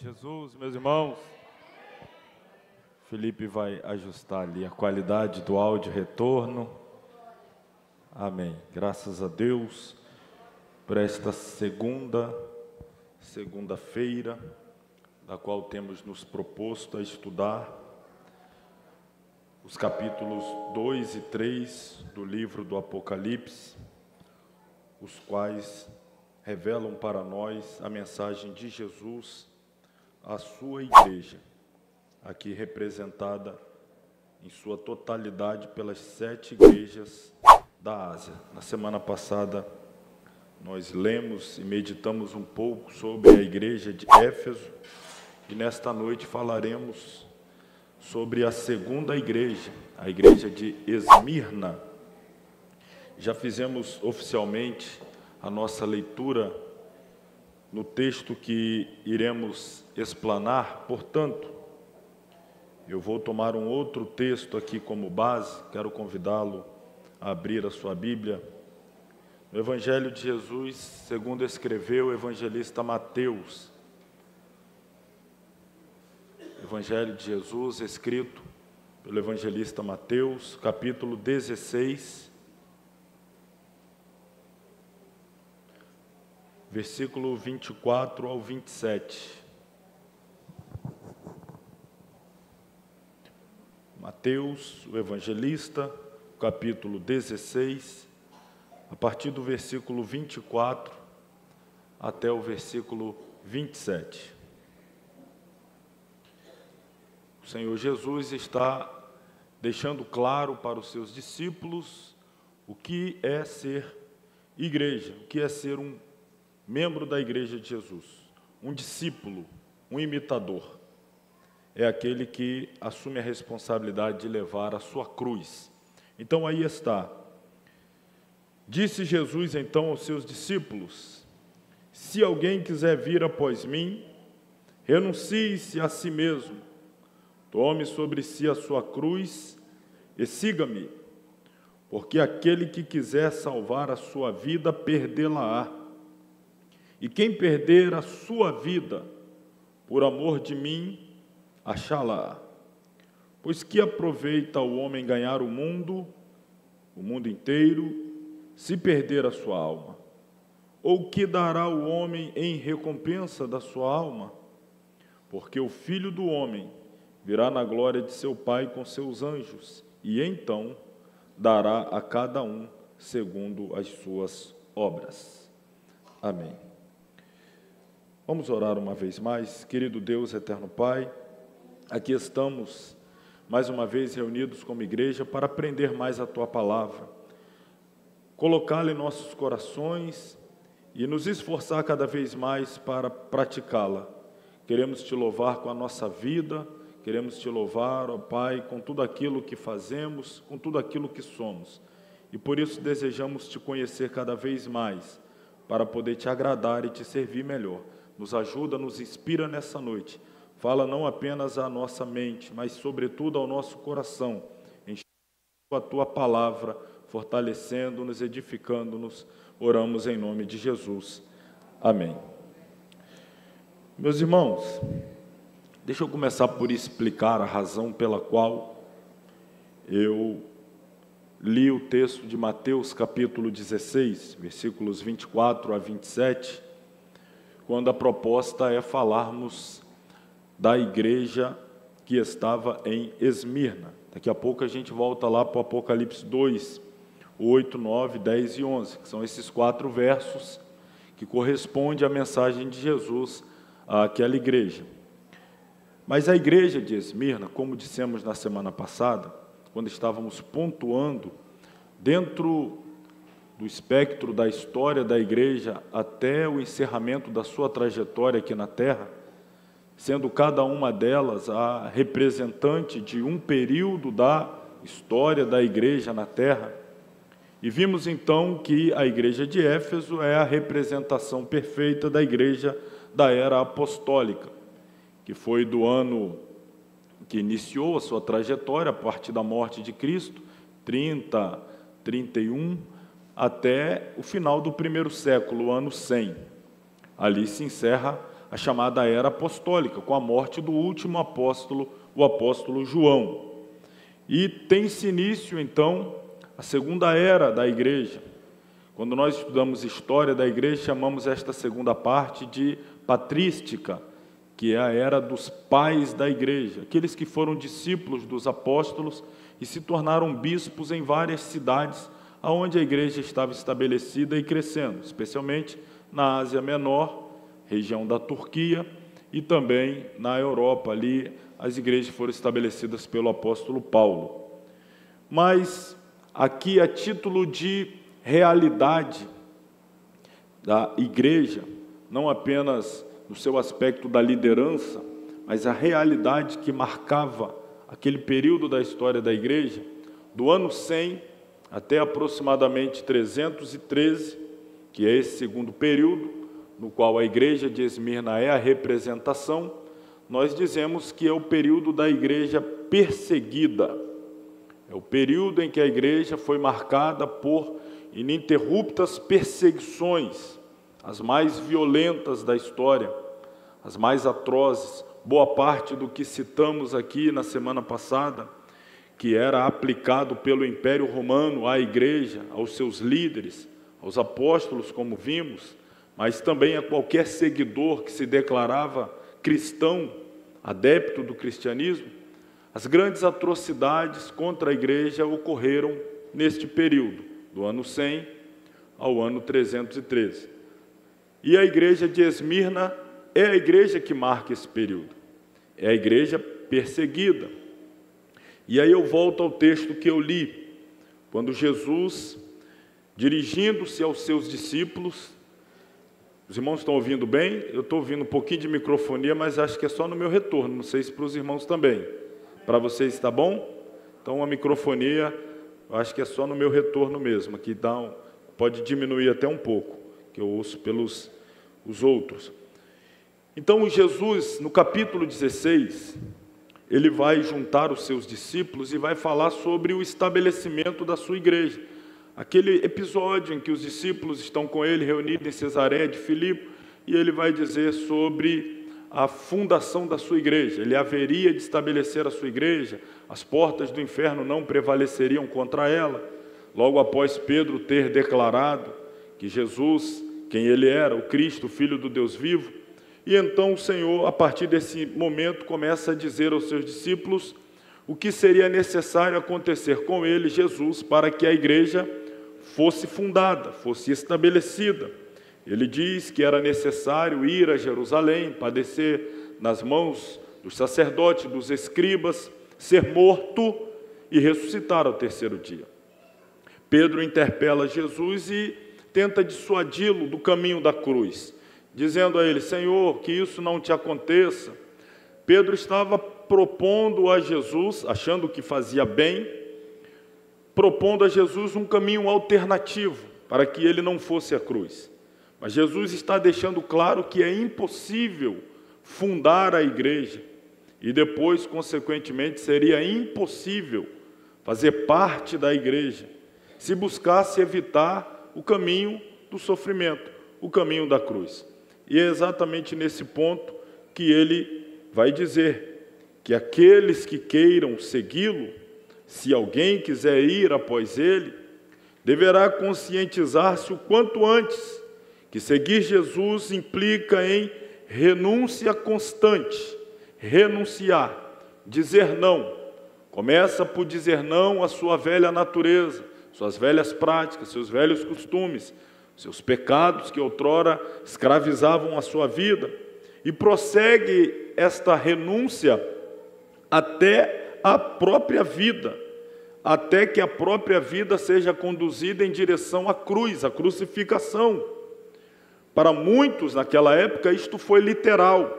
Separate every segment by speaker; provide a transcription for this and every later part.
Speaker 1: Jesus, meus irmãos. Felipe vai ajustar ali a qualidade do áudio retorno. Amém. Graças a Deus por esta segunda, segunda-feira, da qual temos nos proposto a estudar os capítulos 2 e 3 do livro do Apocalipse, os quais revelam para nós a mensagem de Jesus à sua igreja, aqui representada em sua totalidade pelas sete igrejas da Ásia. Na semana passada, nós lemos e meditamos um pouco sobre a igreja de Éfeso e nesta noite falaremos sobre a segunda igreja, a igreja de Esmirna. Já fizemos oficialmente a nossa leitura no texto que iremos explanar, portanto, eu vou tomar um outro texto aqui como base, quero convidá-lo a abrir a sua Bíblia. No Evangelho de Jesus, segundo escreveu o evangelista Mateus. Evangelho de Jesus, escrito pelo evangelista Mateus, capítulo 16, versículo 24 ao 27. Mateus, o evangelista, capítulo 16, a partir do versículo 24 até o versículo 27. O Senhor Jesus está deixando claro para os seus discípulos o que é ser igreja, o que é ser um membro da igreja de Jesus, um discípulo, um imitador, é aquele que assume a responsabilidade de levar a sua cruz. Então aí está. Disse Jesus então aos seus discípulos: Se alguém quiser vir após mim, renuncie-se a si mesmo, tome sobre si a sua cruz e siga-me. Porque aquele que quiser salvar a sua vida, perdê-la-á e quem perder a sua vida por amor de mim, achá-la. Pois que aproveita o homem ganhar o mundo, o mundo inteiro, se perder a sua alma? Ou que dará o homem em recompensa da sua alma? Porque o filho do homem virá na glória de seu Pai com seus anjos, e então dará a cada um segundo as suas obras. Amém. Vamos orar uma vez mais. Querido Deus, eterno Pai, aqui estamos mais uma vez reunidos como igreja para aprender mais a tua palavra, colocá-la em nossos corações e nos esforçar cada vez mais para praticá-la. Queremos te louvar com a nossa vida, queremos te louvar, ó Pai, com tudo aquilo que fazemos, com tudo aquilo que somos. E por isso desejamos te conhecer cada vez mais, para poder te agradar e te servir melhor nos ajuda, nos inspira nessa noite. Fala não apenas à nossa mente, mas sobretudo ao nosso coração, enchendo a tua palavra, fortalecendo-nos, edificando-nos. Oramos em nome de Jesus. Amém. Meus irmãos, deixa eu começar por explicar a razão pela qual eu li o texto de Mateus capítulo 16, versículos 24 a 27 quando a proposta é falarmos da igreja que estava em Esmirna. Daqui a pouco a gente volta lá para o Apocalipse 2, 8, 9, 10 e 11, que são esses quatro versos que correspondem à mensagem de Jesus àquela igreja. Mas a igreja de Esmirna, como dissemos na semana passada, quando estávamos pontuando, dentro do espectro da história da igreja até o encerramento da sua trajetória aqui na Terra, sendo cada uma delas a representante de um período da história da igreja na Terra. E vimos então que a igreja de Éfeso é a representação perfeita da igreja da era apostólica, que foi do ano que iniciou a sua trajetória a partir da morte de Cristo, 30, 31 até o final do primeiro século, o ano 100. Ali se encerra a chamada era apostólica, com a morte do último apóstolo, o apóstolo João. E tem-se início, então, a segunda era da igreja. Quando nós estudamos história da igreja, chamamos esta segunda parte de patrística, que é a era dos pais da igreja, aqueles que foram discípulos dos apóstolos e se tornaram bispos em várias cidades onde a igreja estava estabelecida e crescendo, especialmente na Ásia Menor, região da Turquia, e também na Europa, ali as igrejas foram estabelecidas pelo apóstolo Paulo. Mas aqui, a título de realidade da igreja, não apenas no seu aspecto da liderança, mas a realidade que marcava aquele período da história da igreja, do ano 100 até aproximadamente 313, que é esse segundo período, no qual a igreja de Esmirna é a representação, nós dizemos que é o período da igreja perseguida. É o período em que a igreja foi marcada por ininterruptas perseguições, as mais violentas da história, as mais atrozes. Boa parte do que citamos aqui na semana passada que era aplicado pelo Império Romano à igreja, aos seus líderes, aos apóstolos, como vimos, mas também a qualquer seguidor que se declarava cristão, adepto do cristianismo, as grandes atrocidades contra a igreja ocorreram neste período, do ano 100 ao ano 313. E a igreja de Esmirna é a igreja que marca esse período. É a igreja perseguida, e aí eu volto ao texto que eu li, quando Jesus, dirigindo-se aos seus discípulos, os irmãos estão ouvindo bem? Eu estou ouvindo um pouquinho de microfonia, mas acho que é só no meu retorno, não sei se para os irmãos também. Para vocês está bom? Então a microfonia, acho que é só no meu retorno mesmo, aqui dá um, pode diminuir até um pouco, que eu ouço pelos os outros. Então Jesus, no capítulo 16, ele vai juntar os seus discípulos e vai falar sobre o estabelecimento da sua igreja. Aquele episódio em que os discípulos estão com ele reunidos em Cesareia de Filipe, e ele vai dizer sobre a fundação da sua igreja. Ele haveria de estabelecer a sua igreja, as portas do inferno não prevaleceriam contra ela. Logo após Pedro ter declarado que Jesus, quem ele era, o Cristo, filho do Deus vivo, e então o Senhor, a partir desse momento, começa a dizer aos seus discípulos o que seria necessário acontecer com ele, Jesus, para que a igreja fosse fundada, fosse estabelecida. Ele diz que era necessário ir a Jerusalém, padecer nas mãos dos sacerdotes, dos escribas, ser morto e ressuscitar ao terceiro dia. Pedro interpela Jesus e tenta dissuadi-lo do caminho da cruz dizendo a ele: Senhor, que isso não te aconteça. Pedro estava propondo a Jesus, achando que fazia bem, propondo a Jesus um caminho alternativo para que ele não fosse à cruz. Mas Jesus está deixando claro que é impossível fundar a igreja e depois, consequentemente, seria impossível fazer parte da igreja se buscasse evitar o caminho do sofrimento, o caminho da cruz. E é exatamente nesse ponto que ele vai dizer que aqueles que queiram segui-lo, se alguém quiser ir após ele, deverá conscientizar-se o quanto antes que seguir Jesus implica em renúncia constante, renunciar, dizer não. Começa por dizer não à sua velha natureza, suas velhas práticas, seus velhos costumes, seus pecados que outrora escravizavam a sua vida, e prossegue esta renúncia até a própria vida, até que a própria vida seja conduzida em direção à cruz, à crucificação. Para muitos naquela época isto foi literal.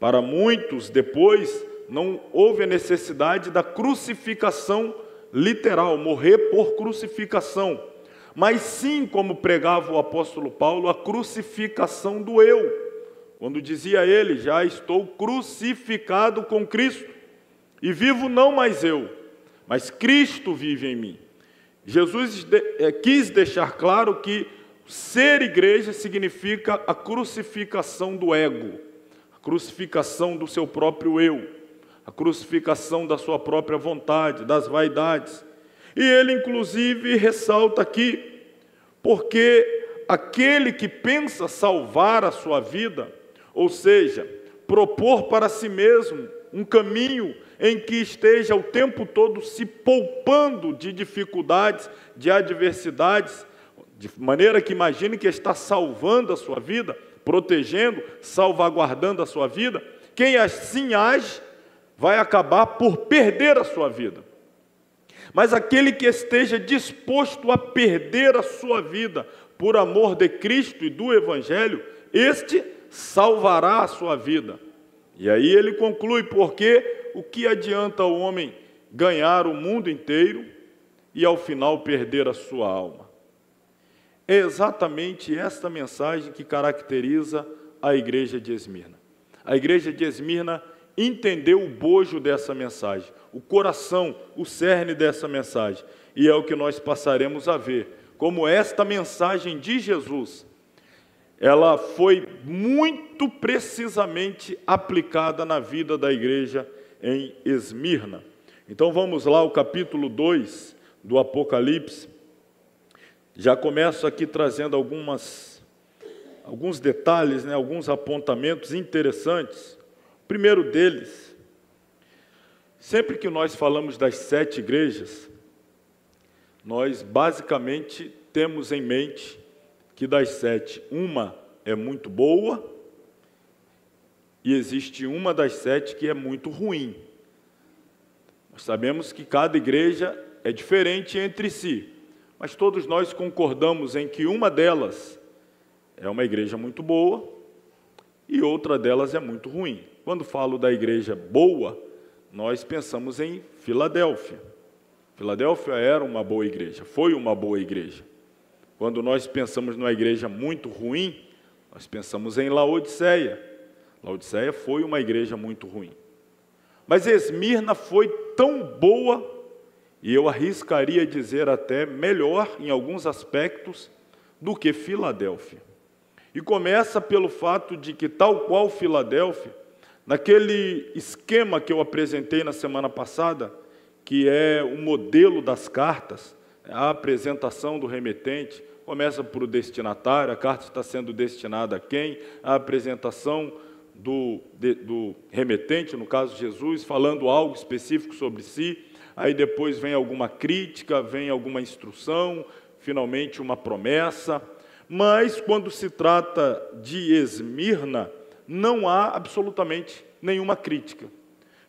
Speaker 1: Para muitos depois não houve a necessidade da crucificação literal, morrer por crucificação mas sim, como pregava o apóstolo Paulo, a crucificação do eu. Quando dizia ele: Já estou crucificado com Cristo, e vivo não mais eu, mas Cristo vive em mim. Jesus eh, quis deixar claro que ser igreja significa a crucificação do ego, crucificação do seu próprio eu, a crucificação da sua própria vontade, das vaidades. E ele, inclusive, ressalta aqui, porque aquele que pensa salvar a sua vida, ou seja, propor para si mesmo um caminho em que esteja o tempo todo se poupando de dificuldades, de adversidades, de maneira que imagine que está salvando a sua vida, protegendo, salvaguardando a sua vida. Quem assim age vai acabar por perder a sua vida. Mas aquele que esteja disposto a perder a sua vida por amor de Cristo e do Evangelho, este salvará a sua vida. E aí ele conclui: porque o que adianta o homem ganhar o mundo inteiro e ao final perder a sua alma? É exatamente esta mensagem que caracteriza a igreja de Esmirna. A igreja de Esmirna entendeu o bojo dessa mensagem, o coração, o cerne dessa mensagem, e é o que nós passaremos a ver, como esta mensagem de Jesus ela foi muito precisamente aplicada na vida da igreja em Esmirna. Então vamos lá ao capítulo 2 do Apocalipse. Já começo aqui trazendo algumas, alguns detalhes, né, alguns apontamentos interessantes. Primeiro deles, sempre que nós falamos das sete igrejas, nós basicamente temos em mente que das sete, uma é muito boa e existe uma das sete que é muito ruim. Nós sabemos que cada igreja é diferente entre si, mas todos nós concordamos em que uma delas é uma igreja muito boa e outra delas é muito ruim. Quando falo da igreja boa, nós pensamos em Filadélfia. Filadélfia era uma boa igreja, foi uma boa igreja. Quando nós pensamos numa igreja muito ruim, nós pensamos em Laodiceia. Laodiceia foi uma igreja muito ruim. Mas Esmirna foi tão boa, e eu arriscaria dizer até melhor em alguns aspectos, do que Filadélfia. E começa pelo fato de que, tal qual Filadélfia, naquele esquema que eu apresentei na semana passada, que é o modelo das cartas, a apresentação do remetente, começa por o destinatário, a carta está sendo destinada a quem, a apresentação do, de, do remetente, no caso Jesus, falando algo específico sobre si, aí depois vem alguma crítica, vem alguma instrução, finalmente uma promessa. Mas quando se trata de Esmirna, não há absolutamente nenhuma crítica.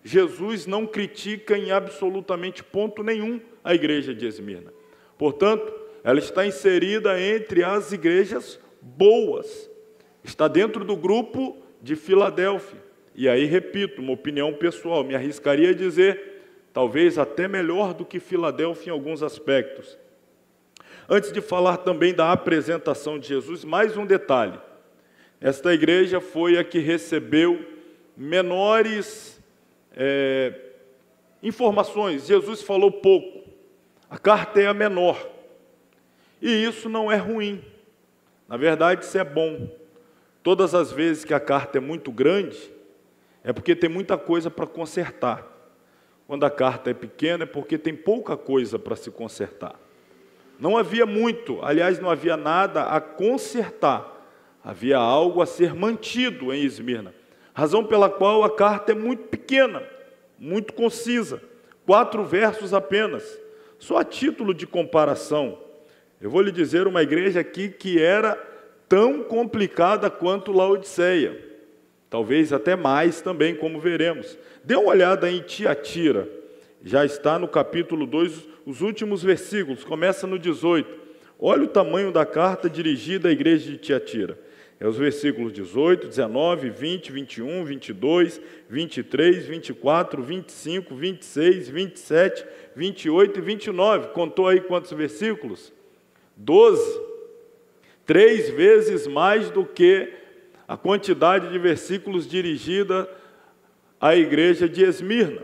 Speaker 1: Jesus não critica em absolutamente ponto nenhum a igreja de Esmirna. Portanto, ela está inserida entre as igrejas boas, está dentro do grupo de Filadélfia. E aí, repito, uma opinião pessoal, me arriscaria a dizer, talvez até melhor do que Filadélfia em alguns aspectos. Antes de falar também da apresentação de Jesus, mais um detalhe. Esta igreja foi a que recebeu menores é, informações. Jesus falou pouco. A carta é a menor. E isso não é ruim. Na verdade, isso é bom. Todas as vezes que a carta é muito grande, é porque tem muita coisa para consertar. Quando a carta é pequena, é porque tem pouca coisa para se consertar. Não havia muito, aliás, não havia nada a consertar. Havia algo a ser mantido em Esmirna. Razão pela qual a carta é muito pequena, muito concisa. Quatro versos apenas. Só a título de comparação, eu vou lhe dizer uma igreja aqui que era tão complicada quanto Laodiceia, talvez até mais também, como veremos. Dê uma olhada em Tiatira, já está no capítulo 2, os últimos versículos, começa no 18. Olha o tamanho da carta dirigida à igreja de Tiatira. É os versículos 18, 19, 20, 21, 22, 23, 24, 25, 26, 27, 28 e 29. Contou aí quantos versículos? Doze. Três vezes mais do que a quantidade de versículos dirigida à igreja de Esmirna.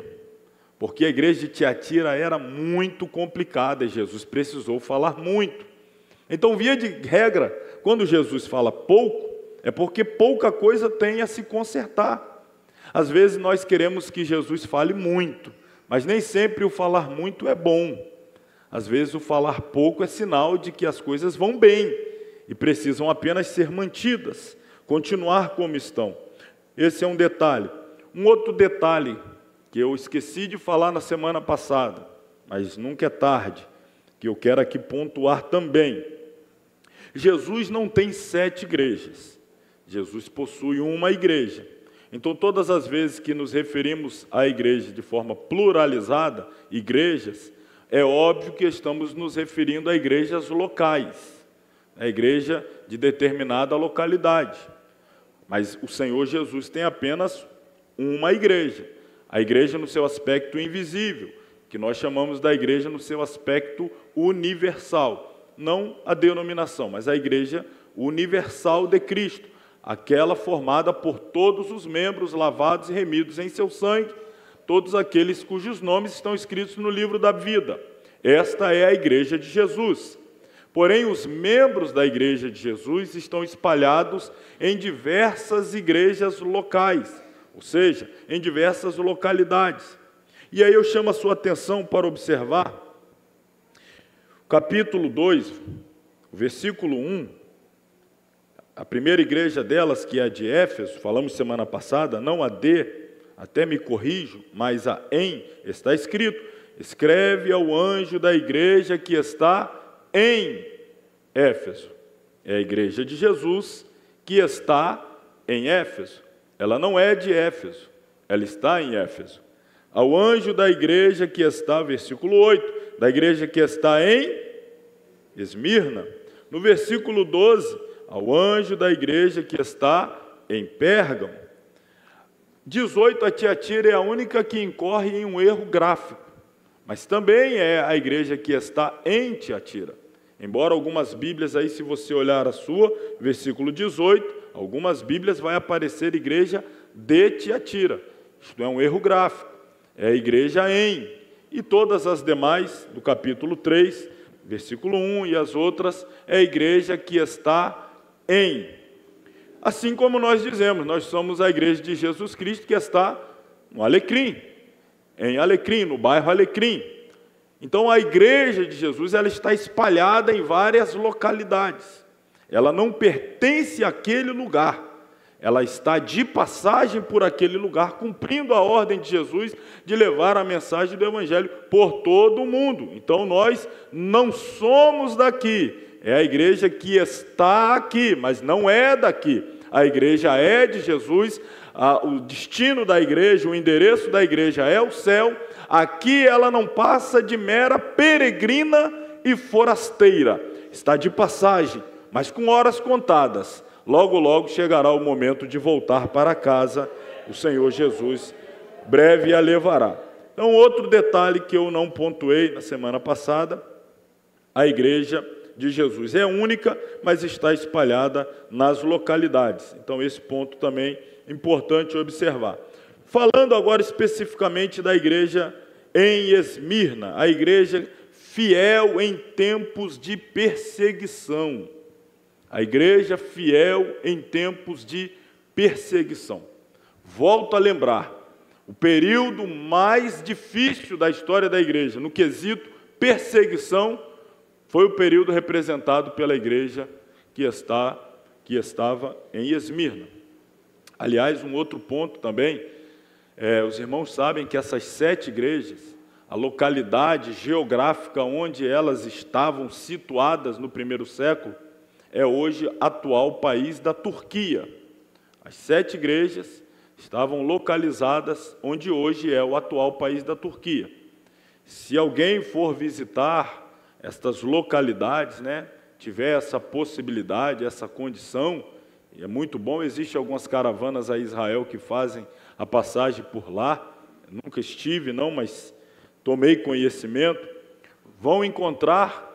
Speaker 1: Porque a igreja de Tiatira era muito complicada e Jesus precisou falar muito. Então, via de regra, quando Jesus fala pouco, é porque pouca coisa tem a se consertar. Às vezes nós queremos que Jesus fale muito, mas nem sempre o falar muito é bom. Às vezes o falar pouco é sinal de que as coisas vão bem e precisam apenas ser mantidas, continuar como estão. Esse é um detalhe. Um outro detalhe que eu esqueci de falar na semana passada, mas nunca é tarde, que eu quero aqui pontuar também. Jesus não tem sete igrejas. Jesus possui uma igreja. Então, todas as vezes que nos referimos à igreja de forma pluralizada, igrejas, é óbvio que estamos nos referindo a igrejas locais, a igreja de determinada localidade. Mas o Senhor Jesus tem apenas uma igreja, a igreja no seu aspecto invisível, que nós chamamos da igreja no seu aspecto universal, não a denominação, mas a igreja universal de Cristo, aquela formada por todos os membros lavados e remidos em seu sangue, todos aqueles cujos nomes estão escritos no livro da vida. Esta é a igreja de Jesus. Porém, os membros da igreja de Jesus estão espalhados em diversas igrejas locais, ou seja, em diversas localidades. E aí eu chamo a sua atenção para observar capítulo 2, versículo 1, a primeira igreja delas, que é a de Éfeso, falamos semana passada, não a de, até me corrijo, mas a em, está escrito: escreve ao anjo da igreja que está em Éfeso. É a igreja de Jesus que está em Éfeso. Ela não é de Éfeso, ela está em Éfeso. Ao anjo da igreja que está, versículo 8, da igreja que está em Esmirna. No versículo 12, ao anjo da igreja que está em Pérgamo. 18, a Tiatira é a única que incorre em um erro gráfico, mas também é a igreja que está em Tiatira. Embora algumas Bíblias aí, se você olhar a sua, versículo 18, algumas Bíblias vai aparecer igreja de Tiatira. Isto é um erro gráfico. É a igreja em. E todas as demais, do capítulo 3, versículo 1, e as outras, é a igreja que está em. Assim como nós dizemos, nós somos a igreja de Jesus Cristo que está no Alecrim, em Alecrim, no bairro Alecrim. Então a igreja de Jesus ela está espalhada em várias localidades. Ela não pertence àquele lugar. Ela está de passagem por aquele lugar, cumprindo a ordem de Jesus de levar a mensagem do Evangelho por todo o mundo. Então nós não somos daqui, é a igreja que está aqui, mas não é daqui. A igreja é de Jesus, a, o destino da igreja, o endereço da igreja é o céu. Aqui ela não passa de mera peregrina e forasteira. Está de passagem, mas com horas contadas. Logo, logo chegará o momento de voltar para casa. O Senhor Jesus breve a levará. Então, outro detalhe que eu não pontuei na semana passada, a igreja de Jesus. É única, mas está espalhada nas localidades. Então, esse ponto também é importante observar. Falando agora especificamente da igreja em Esmirna, a igreja fiel em tempos de perseguição. A igreja fiel em tempos de perseguição. Volto a lembrar, o período mais difícil da história da igreja, no quesito perseguição, foi o período representado pela igreja que, está, que estava em Esmirna. Aliás, um outro ponto também, é, os irmãos sabem que essas sete igrejas, a localidade geográfica onde elas estavam situadas no primeiro século, é hoje atual país da Turquia. As sete igrejas estavam localizadas onde hoje é o atual país da Turquia. Se alguém for visitar estas localidades, né, tiver essa possibilidade, essa condição, é muito bom, existem algumas caravanas a Israel que fazem a passagem por lá, nunca estive não, mas tomei conhecimento, vão encontrar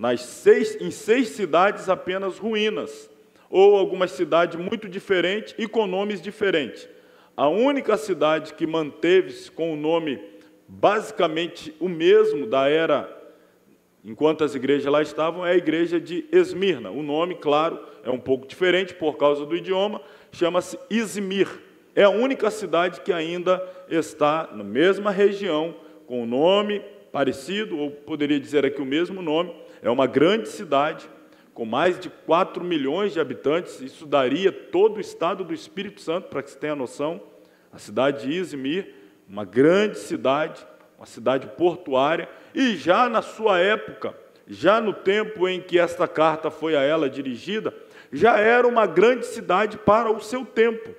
Speaker 1: nas seis, em seis cidades apenas ruínas, ou algumas cidades muito diferentes e com nomes diferentes. A única cidade que manteve-se com o nome basicamente o mesmo da era enquanto as igrejas lá estavam, é a igreja de Esmirna. O nome, claro, é um pouco diferente por causa do idioma, chama-se Izmir. É a única cidade que ainda está na mesma região, com o nome parecido, ou poderia dizer aqui o mesmo nome. É uma grande cidade, com mais de 4 milhões de habitantes, isso daria todo o estado do Espírito Santo, para que você tenha noção. A cidade de Izmir, uma grande cidade, uma cidade portuária, e já na sua época, já no tempo em que esta carta foi a ela dirigida, já era uma grande cidade para o seu tempo.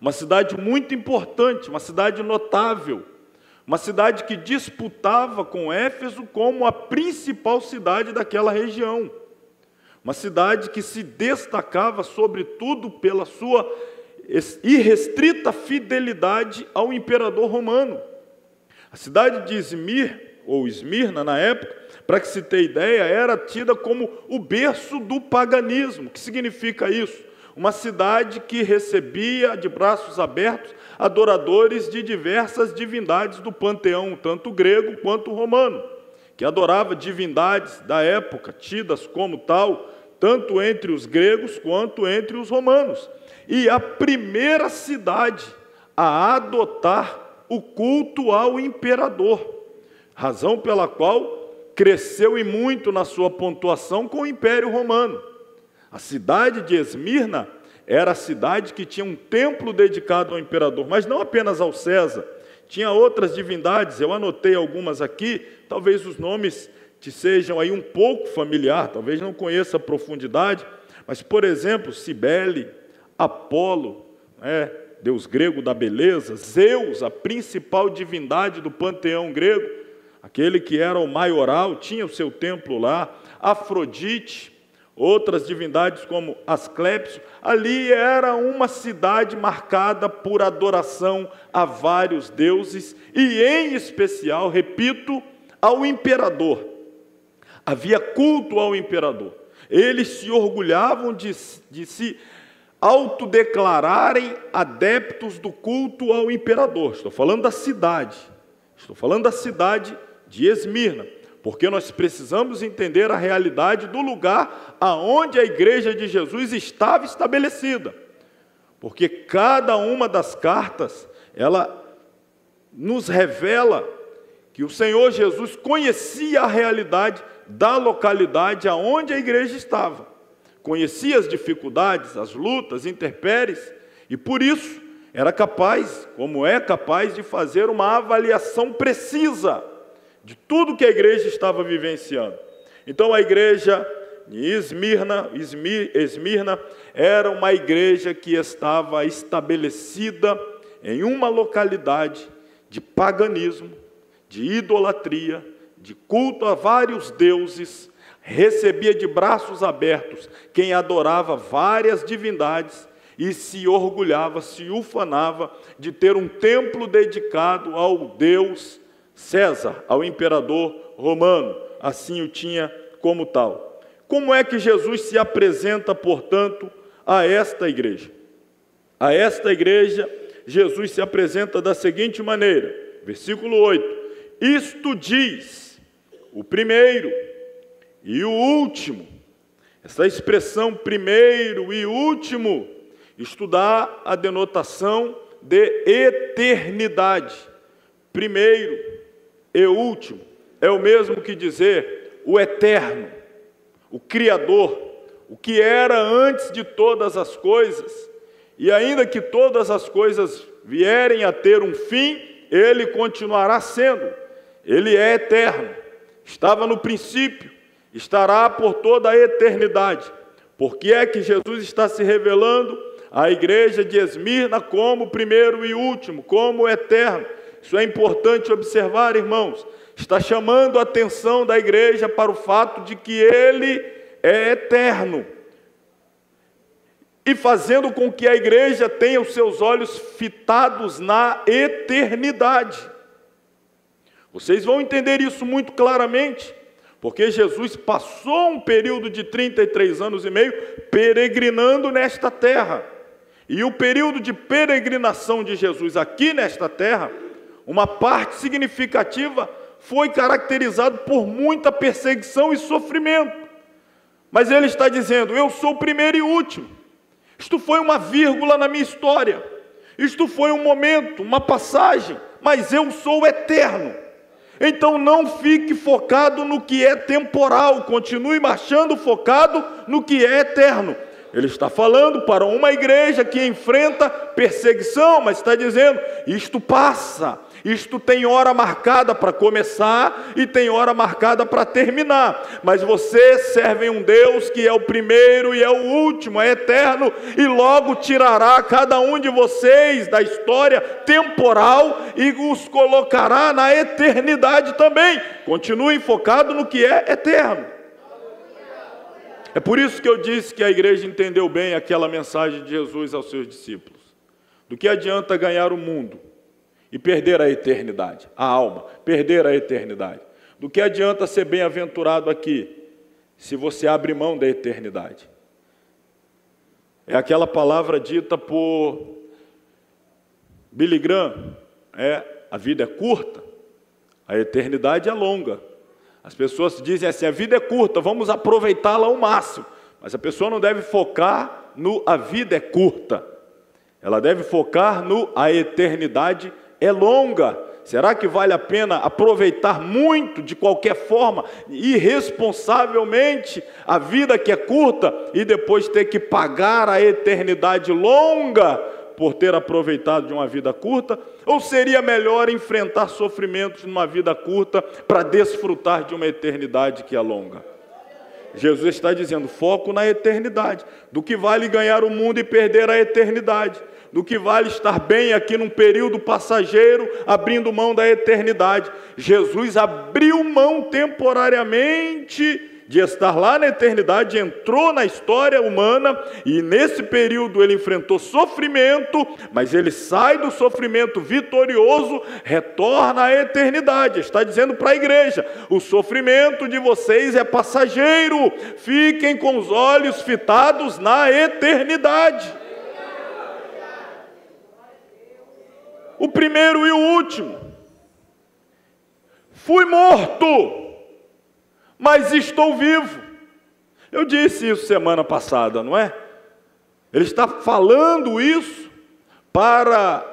Speaker 1: Uma cidade muito importante, uma cidade notável, uma cidade que disputava com Éfeso como a principal cidade daquela região. Uma cidade que se destacava, sobretudo, pela sua irrestrita fidelidade ao imperador romano. A cidade de Izmir, ou Esmirna na época, para que se tenha ideia, era tida como o berço do paganismo. O que significa isso? Uma cidade que recebia de braços abertos adoradores de diversas divindades do panteão, tanto grego quanto romano, que adorava divindades da época, tidas como tal, tanto entre os gregos quanto entre os romanos. E a primeira cidade a adotar o culto ao imperador, razão pela qual cresceu e muito na sua pontuação com o Império Romano. A cidade de Esmirna era a cidade que tinha um templo dedicado ao imperador, mas não apenas ao César. Tinha outras divindades, eu anotei algumas aqui, talvez os nomes te sejam aí um pouco familiar, talvez não conheça a profundidade, mas por exemplo, Cibele, Apolo, né, deus grego da beleza, Zeus, a principal divindade do panteão grego, aquele que era o maioral, tinha o seu templo lá, Afrodite, outras divindades como Asclepio, ali era uma cidade marcada por adoração a vários deuses e, em especial, repito, ao imperador. Havia culto ao imperador. Eles se orgulhavam de, de se autodeclararem adeptos do culto ao imperador. Estou falando da cidade. Estou falando da cidade de Esmirna, porque nós precisamos entender a realidade do lugar aonde a igreja de Jesus estava estabelecida. Porque cada uma das cartas, ela nos revela que o Senhor Jesus conhecia a realidade da localidade aonde a igreja estava. Conhecia as dificuldades, as lutas, interpéries, e por isso era capaz, como é capaz, de fazer uma avaliação precisa de tudo que a igreja estava vivenciando. Então a igreja de Esmirna, Esmirna era uma igreja que estava estabelecida em uma localidade de paganismo, de idolatria, de culto a vários deuses, recebia de braços abertos quem adorava várias divindades e se orgulhava, se ufanava de ter um templo dedicado ao Deus César, ao imperador romano, assim o tinha como tal. Como é que Jesus se apresenta, portanto, a esta igreja? A esta igreja, Jesus se apresenta da seguinte maneira, versículo 8: Isto diz o primeiro e o último. Essa expressão primeiro e último, estudar a denotação de eternidade. Primeiro e último é o mesmo que dizer o eterno, o Criador, o que era antes de todas as coisas, e ainda que todas as coisas vierem a ter um fim, ele continuará sendo, ele é eterno, estava no princípio, estará por toda a eternidade. Por que é que Jesus está se revelando à igreja de Esmirna como primeiro e último, como eterno? Isso é importante observar, irmãos. Está chamando a atenção da igreja para o fato de que ele é eterno. E fazendo com que a igreja tenha os seus olhos fitados na eternidade. Vocês vão entender isso muito claramente, porque Jesus passou um período de 33 anos e meio peregrinando nesta terra. E o período de peregrinação de Jesus aqui nesta terra uma parte significativa foi caracterizado por muita perseguição e sofrimento. Mas ele está dizendo: Eu sou o primeiro e último. Isto foi uma vírgula na minha história. Isto foi um momento, uma passagem, mas eu sou eterno. Então não fique focado no que é temporal, continue marchando focado no que é eterno. Ele está falando para uma igreja que enfrenta perseguição, mas está dizendo: isto passa, isto tem hora marcada para começar e tem hora marcada para terminar. Mas você serve um Deus que é o primeiro e é o último, é eterno, e logo tirará cada um de vocês da história temporal e os colocará na eternidade também. Continue focado no que é eterno. É por isso que eu disse que a igreja entendeu bem aquela mensagem de Jesus aos seus discípulos. Do que adianta ganhar o mundo e perder a eternidade, a alma, perder a eternidade. Do que adianta ser bem-aventurado aqui, se você abre mão da eternidade? É aquela palavra dita por Billy Graham, é, a vida é curta, a eternidade é longa. As pessoas dizem assim: a vida é curta, vamos aproveitá-la ao máximo. Mas a pessoa não deve focar no a vida é curta. Ela deve focar no a eternidade é longa. Será que vale a pena aproveitar muito, de qualquer forma, irresponsavelmente, a vida que é curta e depois ter que pagar a eternidade longa por ter aproveitado de uma vida curta? Ou seria melhor enfrentar sofrimentos numa vida curta para desfrutar de uma eternidade que é longa? Jesus está dizendo: foco na eternidade. Do que vale ganhar o mundo e perder a eternidade? Do que vale estar bem aqui num período passageiro, abrindo mão da eternidade. Jesus abriu mão temporariamente de estar lá na eternidade, entrou na história humana e nesse período ele enfrentou sofrimento, mas ele sai do sofrimento vitorioso, retorna à eternidade. Está dizendo para a igreja: o sofrimento de vocês é passageiro, fiquem com os olhos fitados na eternidade. O primeiro e o último. Fui morto, mas estou vivo. Eu disse isso semana passada, não é? Ele está falando isso para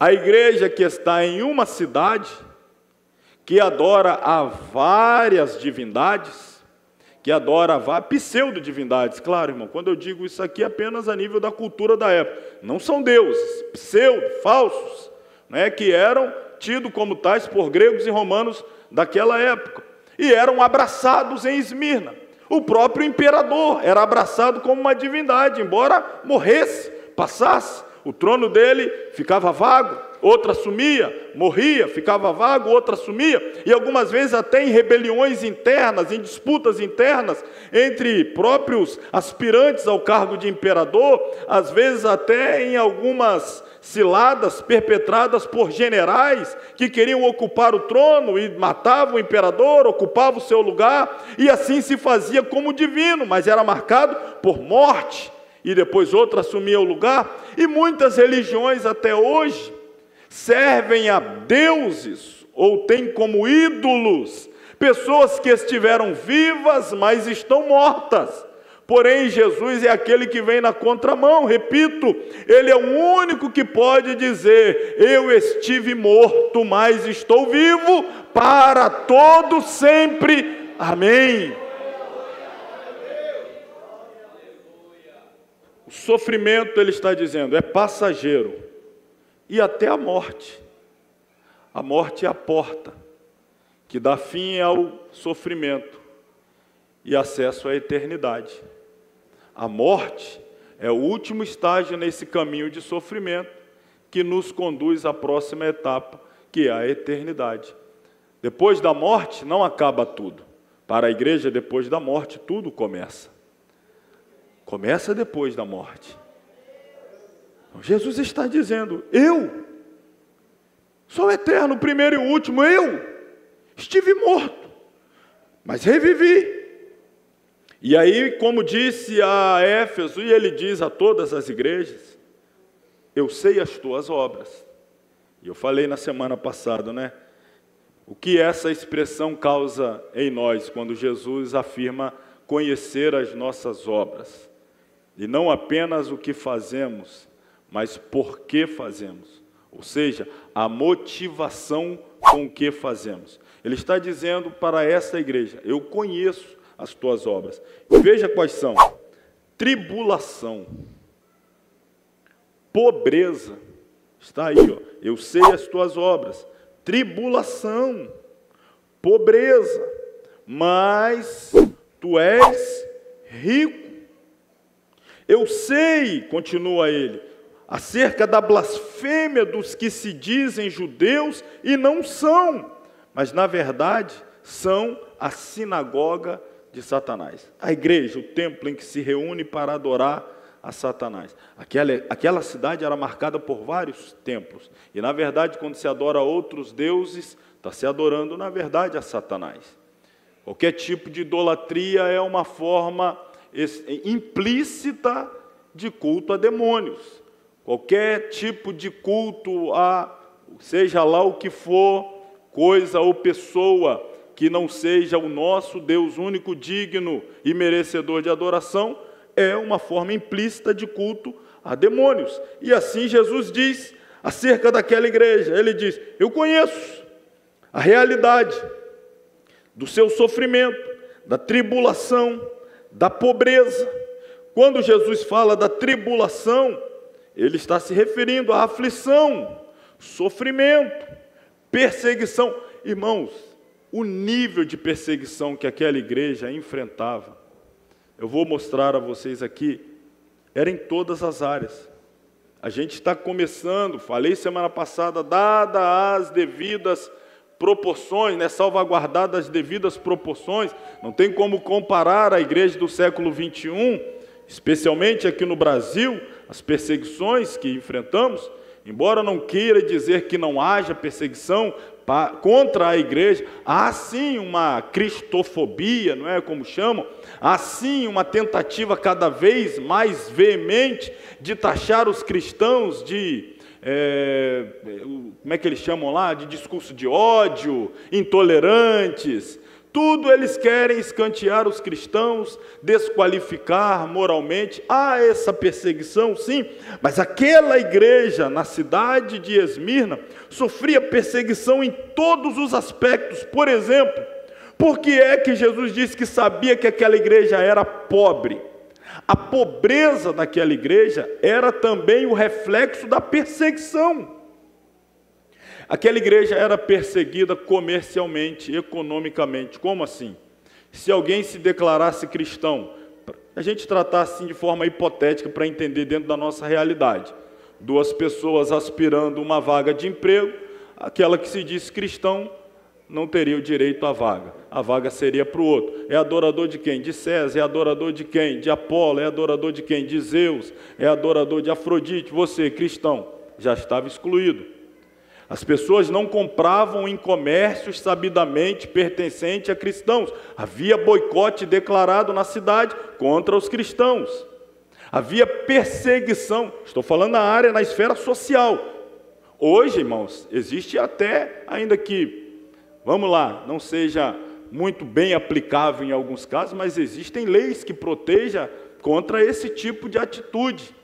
Speaker 1: a igreja que está em uma cidade, que adora a várias divindades, que adora pseudo-divindades. Claro, irmão, quando eu digo isso aqui, é apenas a nível da cultura da época. Não são deuses, pseudo, falsos, né, que eram tidos como tais por gregos e romanos daquela época. E eram abraçados em Esmirna. O próprio imperador era abraçado como uma divindade, embora morresse, passasse. O trono dele ficava vago, outra assumia, morria, ficava vago, outra assumia, e algumas vezes até em rebeliões internas, em disputas internas entre próprios aspirantes ao cargo de imperador, às vezes até em algumas ciladas perpetradas por generais que queriam ocupar o trono e matavam o imperador, ocupavam o seu lugar, e assim se fazia como divino, mas era marcado por morte, e depois outra assumia o lugar, e muitas religiões até hoje servem a deuses ou têm como ídolos pessoas que estiveram vivas, mas estão mortas. Porém, Jesus é aquele que vem na contramão, repito, ele é o único que pode dizer: Eu estive morto, mas estou vivo para todo sempre. Amém. O sofrimento, ele está dizendo, é passageiro e até a morte. A morte é a porta que dá fim ao sofrimento e acesso à eternidade. A morte é o último estágio nesse caminho de sofrimento que nos conduz à próxima etapa, que é a eternidade. Depois da morte não acaba tudo. Para a igreja, depois da morte, tudo começa. Começa depois da morte. Jesus está dizendo: Eu sou eterno, primeiro e último, eu estive morto, mas revivi. E aí, como disse a Éfeso, e ele diz a todas as igrejas: Eu sei as tuas obras. E eu falei na semana passada, né? O que essa expressão causa em nós quando Jesus afirma conhecer as nossas obras? E não apenas o que fazemos, mas por que fazemos. Ou seja, a motivação com que fazemos. Ele está dizendo para esta igreja: Eu conheço as tuas obras. Veja quais são: tribulação, pobreza. Está aí, ó. Eu sei as tuas obras. Tribulação, pobreza, mas tu és rico. Eu sei, continua ele, acerca da blasfêmia dos que se dizem judeus e não são, mas na verdade são a sinagoga de Satanás. A igreja, o templo em que se reúne para adorar a Satanás. Aquela, aquela cidade era marcada por vários templos. E, na verdade, quando se adora outros deuses, está se adorando, na verdade, a Satanás. Qualquer tipo de idolatria é uma forma implícita de culto a demônios. Qualquer tipo de culto a, seja lá o que for, coisa ou pessoa que não seja o nosso Deus único, digno e merecedor de adoração, é uma forma implícita de culto a demônios. E assim Jesus diz acerca daquela igreja: Ele diz, Eu conheço a realidade do seu sofrimento, da tribulação, da pobreza. Quando Jesus fala da tribulação, ele está se referindo à aflição, sofrimento, perseguição. Irmãos, o nível de perseguição que aquela igreja enfrentava, eu vou mostrar a vocês aqui, era em todas as áreas. A gente está começando, falei semana passada, dada as devidas proporções, né, salvaguardadas as devidas proporções, não tem como comparar a igreja do século 21, especialmente aqui no Brasil, as perseguições que enfrentamos, embora não queira dizer que não haja perseguição, contra a igreja, há sim uma cristofobia, não é como chamam, há sim uma tentativa cada vez mais veemente de taxar os cristãos de, é, como é que eles chamam lá, de discurso de ódio, intolerantes, tudo eles querem escantear os cristãos, desqualificar moralmente. Há essa perseguição, sim, mas aquela igreja na cidade de Esmirna sofria perseguição em todos os aspectos. Por exemplo, por que é que Jesus disse que sabia que aquela igreja era pobre? A pobreza daquela igreja era também o reflexo da perseguição. Aquela igreja era perseguida comercialmente, economicamente. Como assim? Se alguém se declarasse cristão, a gente tratar assim de forma hipotética para entender dentro da nossa realidade. Duas pessoas aspirando uma vaga de emprego, aquela que se diz cristão não teria o direito à vaga. A vaga seria para o outro. É adorador de quem? De César. É adorador de quem? De Apolo. É adorador de quem? De Zeus. É adorador de Afrodite. Você, cristão, já estava excluído. As pessoas não compravam em comércios sabidamente pertencente a cristãos. Havia boicote declarado na cidade contra os cristãos. Havia perseguição. Estou falando na área, na esfera social. Hoje, irmãos, existe até, ainda que, vamos lá, não seja muito bem aplicável em alguns casos, mas existem leis que protejam contra esse tipo de atitude,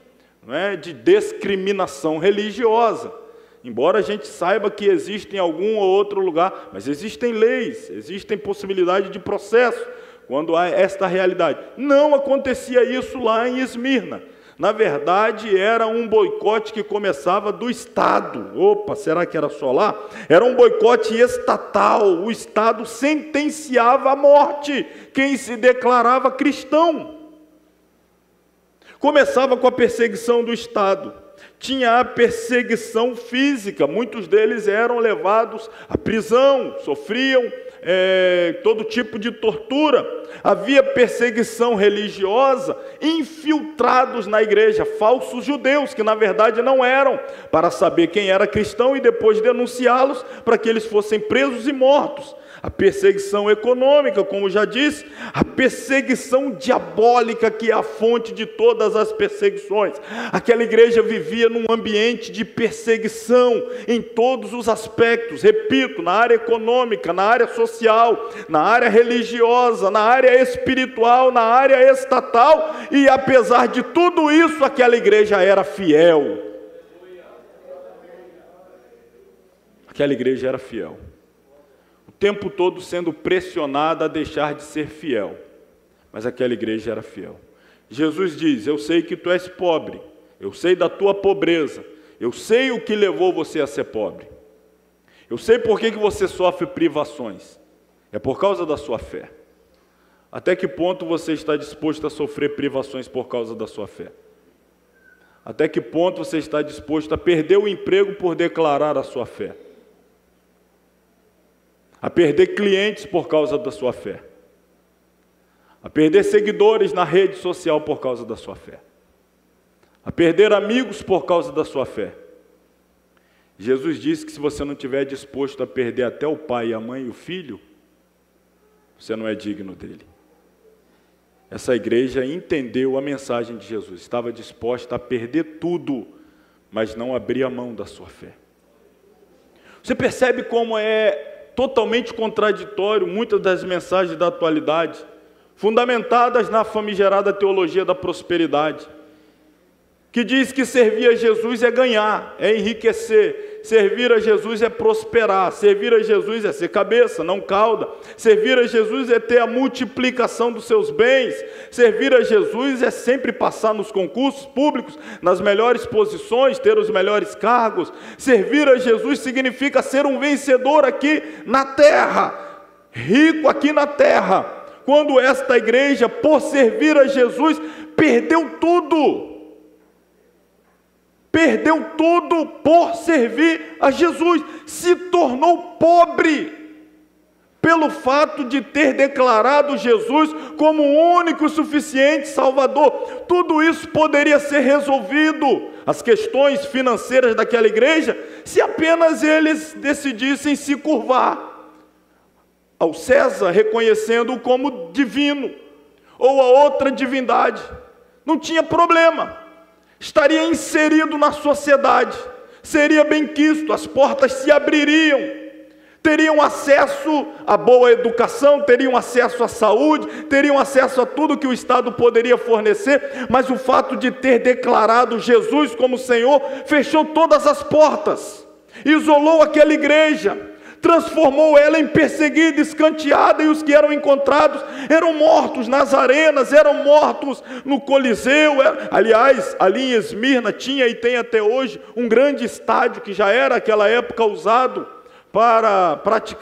Speaker 1: não é? de discriminação religiosa. Embora a gente saiba que existe em algum ou outro lugar, mas existem leis, existem possibilidades de processo quando há esta realidade. Não acontecia isso lá em Esmirna. Na verdade, era um boicote que começava do Estado. Opa, será que era só lá? Era um boicote estatal. O Estado sentenciava a morte quem se declarava cristão. Começava com a perseguição do Estado tinha a perseguição física, muitos deles eram levados à prisão, sofriam é, todo tipo de tortura, havia perseguição religiosa, infiltrados na igreja, falsos judeus, que na verdade não eram, para saber quem era cristão e depois denunciá-los para que eles fossem presos e mortos a perseguição econômica, como já disse, a perseguição diabólica, que é a fonte de todas as perseguições. Aquela igreja vivia num ambiente de perseguição em todos os aspectos, repito, na área econômica, na área social, na área religiosa, na área espiritual, na área estatal, e apesar de tudo isso, aquela igreja era fiel. Aquela igreja era fiel tempo todo sendo pressionada a deixar de ser fiel. Mas aquela igreja era fiel. Jesus diz: Eu sei que tu és pobre, eu sei da tua pobreza, eu sei o que levou você a ser pobre, eu sei por que, que você sofre privações, é por causa da sua fé. Até que ponto você está disposto a sofrer privações por causa da sua fé? Até que ponto você está disposto a perder o emprego por declarar a sua fé? A perder clientes por causa da sua fé, a perder seguidores na rede social por causa da sua fé, a perder amigos por causa da sua fé. Jesus disse que se você não estiver disposto a perder até o pai, a mãe e o filho, você não é digno dele. Essa igreja entendeu a mensagem de Jesus, estava disposta a perder tudo, mas não abria mão da sua fé. Você percebe como é totalmente contraditório muitas das mensagens da atualidade, fundamentadas na famigerada teologia da prosperidade, que diz que servir a Jesus é ganhar, é enriquecer, Servir a Jesus é prosperar, servir a Jesus é ser cabeça, não cauda. Servir a Jesus é ter a multiplicação dos seus bens. Servir a Jesus é sempre passar nos concursos públicos, nas melhores posições, ter os melhores cargos. Servir a Jesus significa ser um vencedor aqui na terra, rico aqui na terra. Quando esta igreja, por servir a Jesus, perdeu tudo perdeu tudo por servir a Jesus, se tornou pobre pelo fato de ter declarado Jesus como o único e suficiente Salvador. Tudo isso poderia ser resolvido, as questões financeiras daquela igreja, se apenas eles decidissem se curvar ao César, reconhecendo-o como divino, ou a outra divindade. Não tinha problema estaria inserido na sociedade, seria bem-quisto, as portas se abririam, teriam acesso à boa educação, teriam acesso à saúde, teriam acesso a tudo que o Estado poderia fornecer, mas o fato de ter declarado Jesus como Senhor fechou todas as portas, isolou aquela igreja transformou ela em perseguida, escanteada, e os que eram encontrados eram mortos nas arenas, eram mortos no Coliseu. É, aliás, ali em Esmirna tinha e tem até hoje um grande estádio que já era naquela época usado para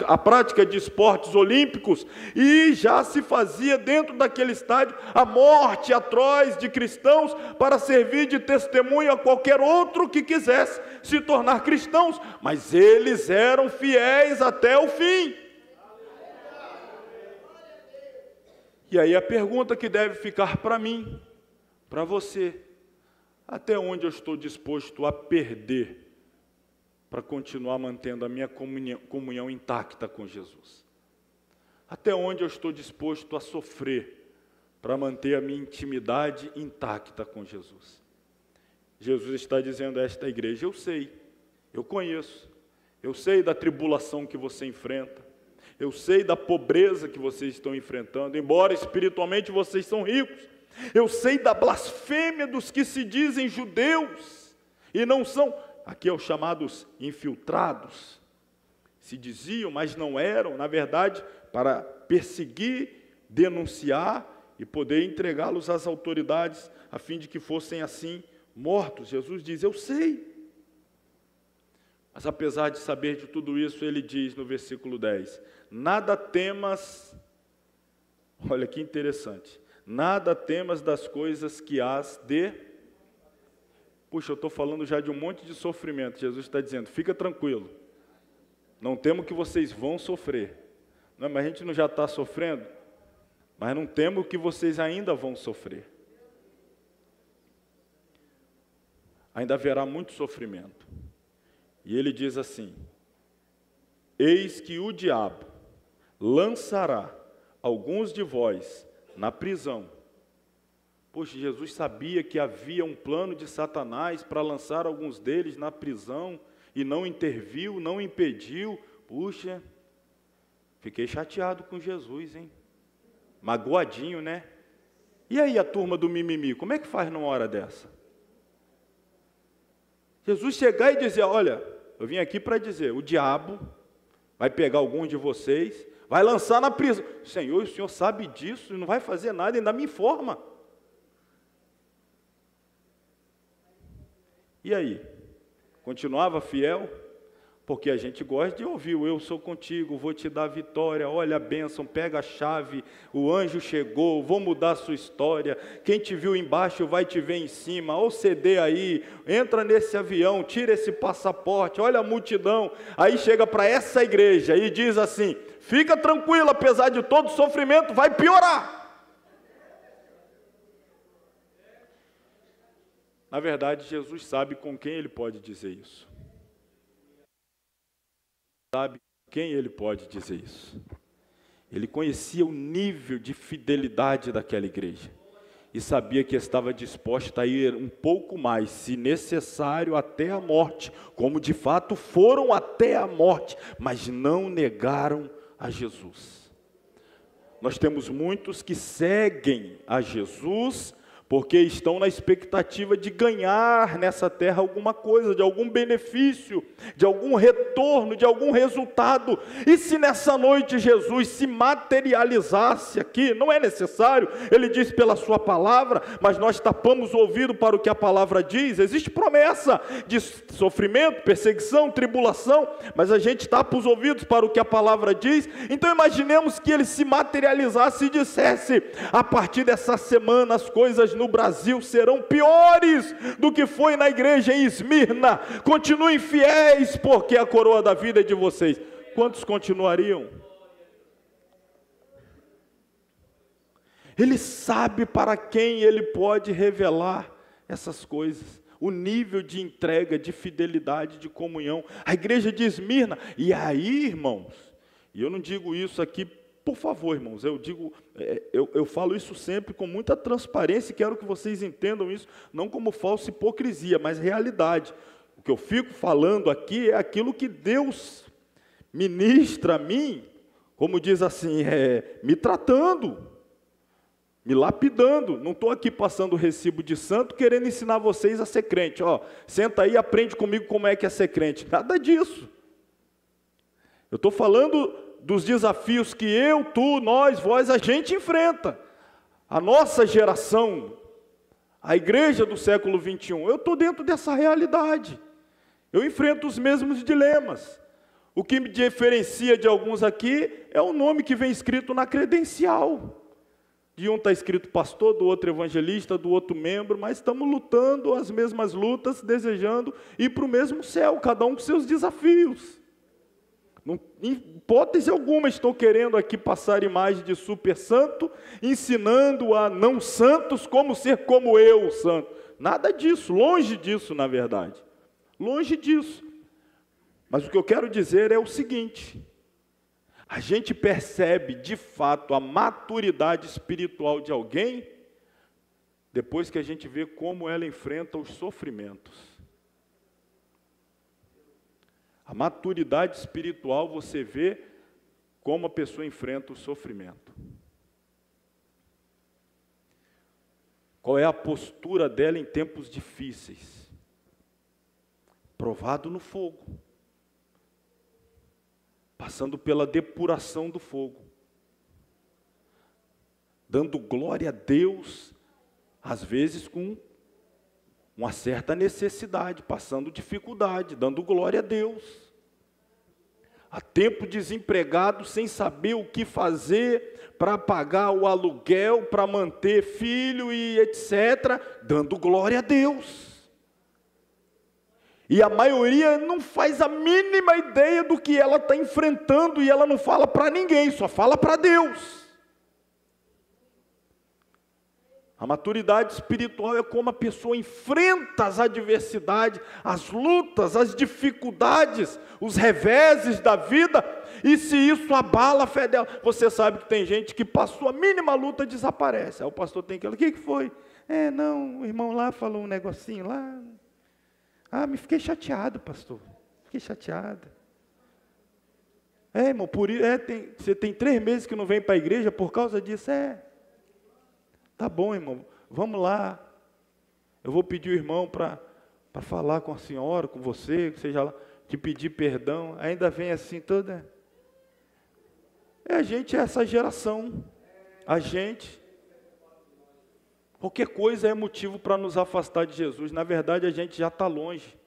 Speaker 1: a prática de esportes olímpicos e já se fazia dentro daquele estádio a morte atroz de cristãos para servir de testemunho a qualquer outro que quisesse se tornar cristãos, mas eles eram fiéis até o fim. E aí a pergunta que deve ficar para mim, para você, até onde eu estou disposto a perder para continuar mantendo a minha comunhão, comunhão intacta com Jesus? Até onde eu estou disposto a sofrer para manter a minha intimidade intacta com Jesus? Jesus está dizendo a esta igreja: Eu sei, eu conheço, eu sei da tribulação que você enfrenta, eu sei da pobreza que vocês estão enfrentando, embora espiritualmente vocês são ricos, eu sei da blasfêmia dos que se dizem judeus e não são, aqui é os chamados infiltrados, se diziam, mas não eram, na verdade, para perseguir, denunciar e poder entregá-los às autoridades, a fim de que fossem assim mortos. Jesus diz: Eu sei. Mas apesar de saber de tudo isso, ele diz no versículo 10: Nada temas, olha que interessante, nada temas das coisas que hás de Puxa, eu estou falando já de um monte de sofrimento. Jesus está dizendo: fica tranquilo. Não temo que vocês vão sofrer, Não, mas a gente não já está sofrendo? Mas não temo que vocês ainda vão sofrer. Ainda haverá muito sofrimento. E ele diz assim: Eis que o diabo lançará alguns de vós na prisão. Poxa, Jesus sabia que havia um plano de Satanás para lançar alguns deles na prisão e não interviu, não impediu. Puxa, fiquei chateado com Jesus, hein? Magoadinho, né? E aí a turma do mimimi, como é que faz numa hora dessa? Jesus chegar e dizer: Olha, eu vim aqui para dizer, o diabo vai pegar algum de vocês, vai lançar na prisão. Senhor, o senhor sabe disso, não vai fazer nada, ainda me informa. E aí? Continuava fiel? porque a gente gosta de ouvir eu sou contigo, vou te dar vitória, olha a bênção, pega a chave, o anjo chegou, vou mudar a sua história, quem te viu embaixo vai te ver em cima, ou CD aí, entra nesse avião, tira esse passaporte, olha a multidão, aí chega para essa igreja e diz assim, fica tranquilo, apesar de todo sofrimento, vai piorar. Na verdade, Jesus sabe com quem ele pode dizer isso sabe quem ele pode dizer isso. Ele conhecia o nível de fidelidade daquela igreja e sabia que estava disposta a ir um pouco mais, se necessário, até a morte, como de fato foram até a morte, mas não negaram a Jesus. Nós temos muitos que seguem a Jesus porque estão na expectativa de ganhar nessa terra alguma coisa, de algum benefício, de algum retorno, de algum resultado. E se nessa noite Jesus se materializasse aqui, não é necessário, ele diz pela sua palavra, mas nós tapamos o ouvido para o que a palavra diz. Existe promessa de sofrimento, perseguição, tribulação, mas a gente tapa os ouvidos para o que a palavra diz. Então imaginemos que ele se materializasse e dissesse: a partir dessa semana as coisas no Brasil serão piores do que foi na igreja em Esmirna. Continuem fiéis, porque a coroa da vida é de vocês. Quantos continuariam? Ele sabe para quem ele pode revelar essas coisas o nível de entrega, de fidelidade, de comunhão. A igreja de Esmirna, e aí, irmãos, e eu não digo isso aqui por favor, irmãos, eu digo, é, eu, eu falo isso sempre com muita transparência e quero que vocês entendam isso, não como falsa hipocrisia, mas realidade. O que eu fico falando aqui é aquilo que Deus ministra a mim, como diz assim, é, me tratando, me lapidando. Não estou aqui passando recibo de santo querendo ensinar vocês a ser crente. Ó, senta aí e aprende comigo como é que é ser crente. Nada disso. Eu estou falando dos desafios que eu, tu, nós, vós, a gente enfrenta. A nossa geração, a igreja do século 21, eu estou dentro dessa realidade. Eu enfrento os mesmos dilemas. O que me diferencia de alguns aqui é o nome que vem escrito na credencial. De um está escrito pastor, do outro evangelista, do outro membro, mas estamos lutando as mesmas lutas, desejando ir para o mesmo céu, cada um com seus desafios. Não, hipótese alguma estou querendo aqui passar imagem de super santo, ensinando a não santos como ser como eu, santo. Nada disso, longe disso, na verdade. Longe disso. Mas o que eu quero dizer é o seguinte: a gente percebe de fato a maturidade espiritual de alguém depois que a gente vê como ela enfrenta os sofrimentos. A maturidade espiritual você vê como a pessoa enfrenta o sofrimento. Qual é a postura dela em tempos difíceis? Provado no fogo, passando pela depuração do fogo, dando glória a Deus, às vezes com uma certa necessidade, passando dificuldade, dando glória a Deus. Há tempo desempregado, sem saber o que fazer para pagar o aluguel, para manter filho e etc., dando glória a Deus. E a maioria não faz a mínima ideia do que ela está enfrentando e ela não fala para ninguém, só fala para Deus. A maturidade espiritual é como a pessoa enfrenta as adversidades, as lutas, as dificuldades, os reveses da vida, e se isso abala a fé dela. Você sabe que tem gente que passou a mínima luta desaparece. Aí o pastor tem que o que foi? É, não, o irmão lá falou um negocinho lá. Ah, me fiquei chateado, pastor. Fiquei chateado. É, irmão, por é, tem, você tem três meses que não vem para a igreja por causa disso? É. Tá bom, irmão, vamos lá. Eu vou pedir o irmão para falar com a senhora, com você, seja lá, te pedir perdão. Ainda vem assim toda. É, a gente é essa geração. A gente. Qualquer coisa é motivo para nos afastar de Jesus. Na verdade, a gente já está longe.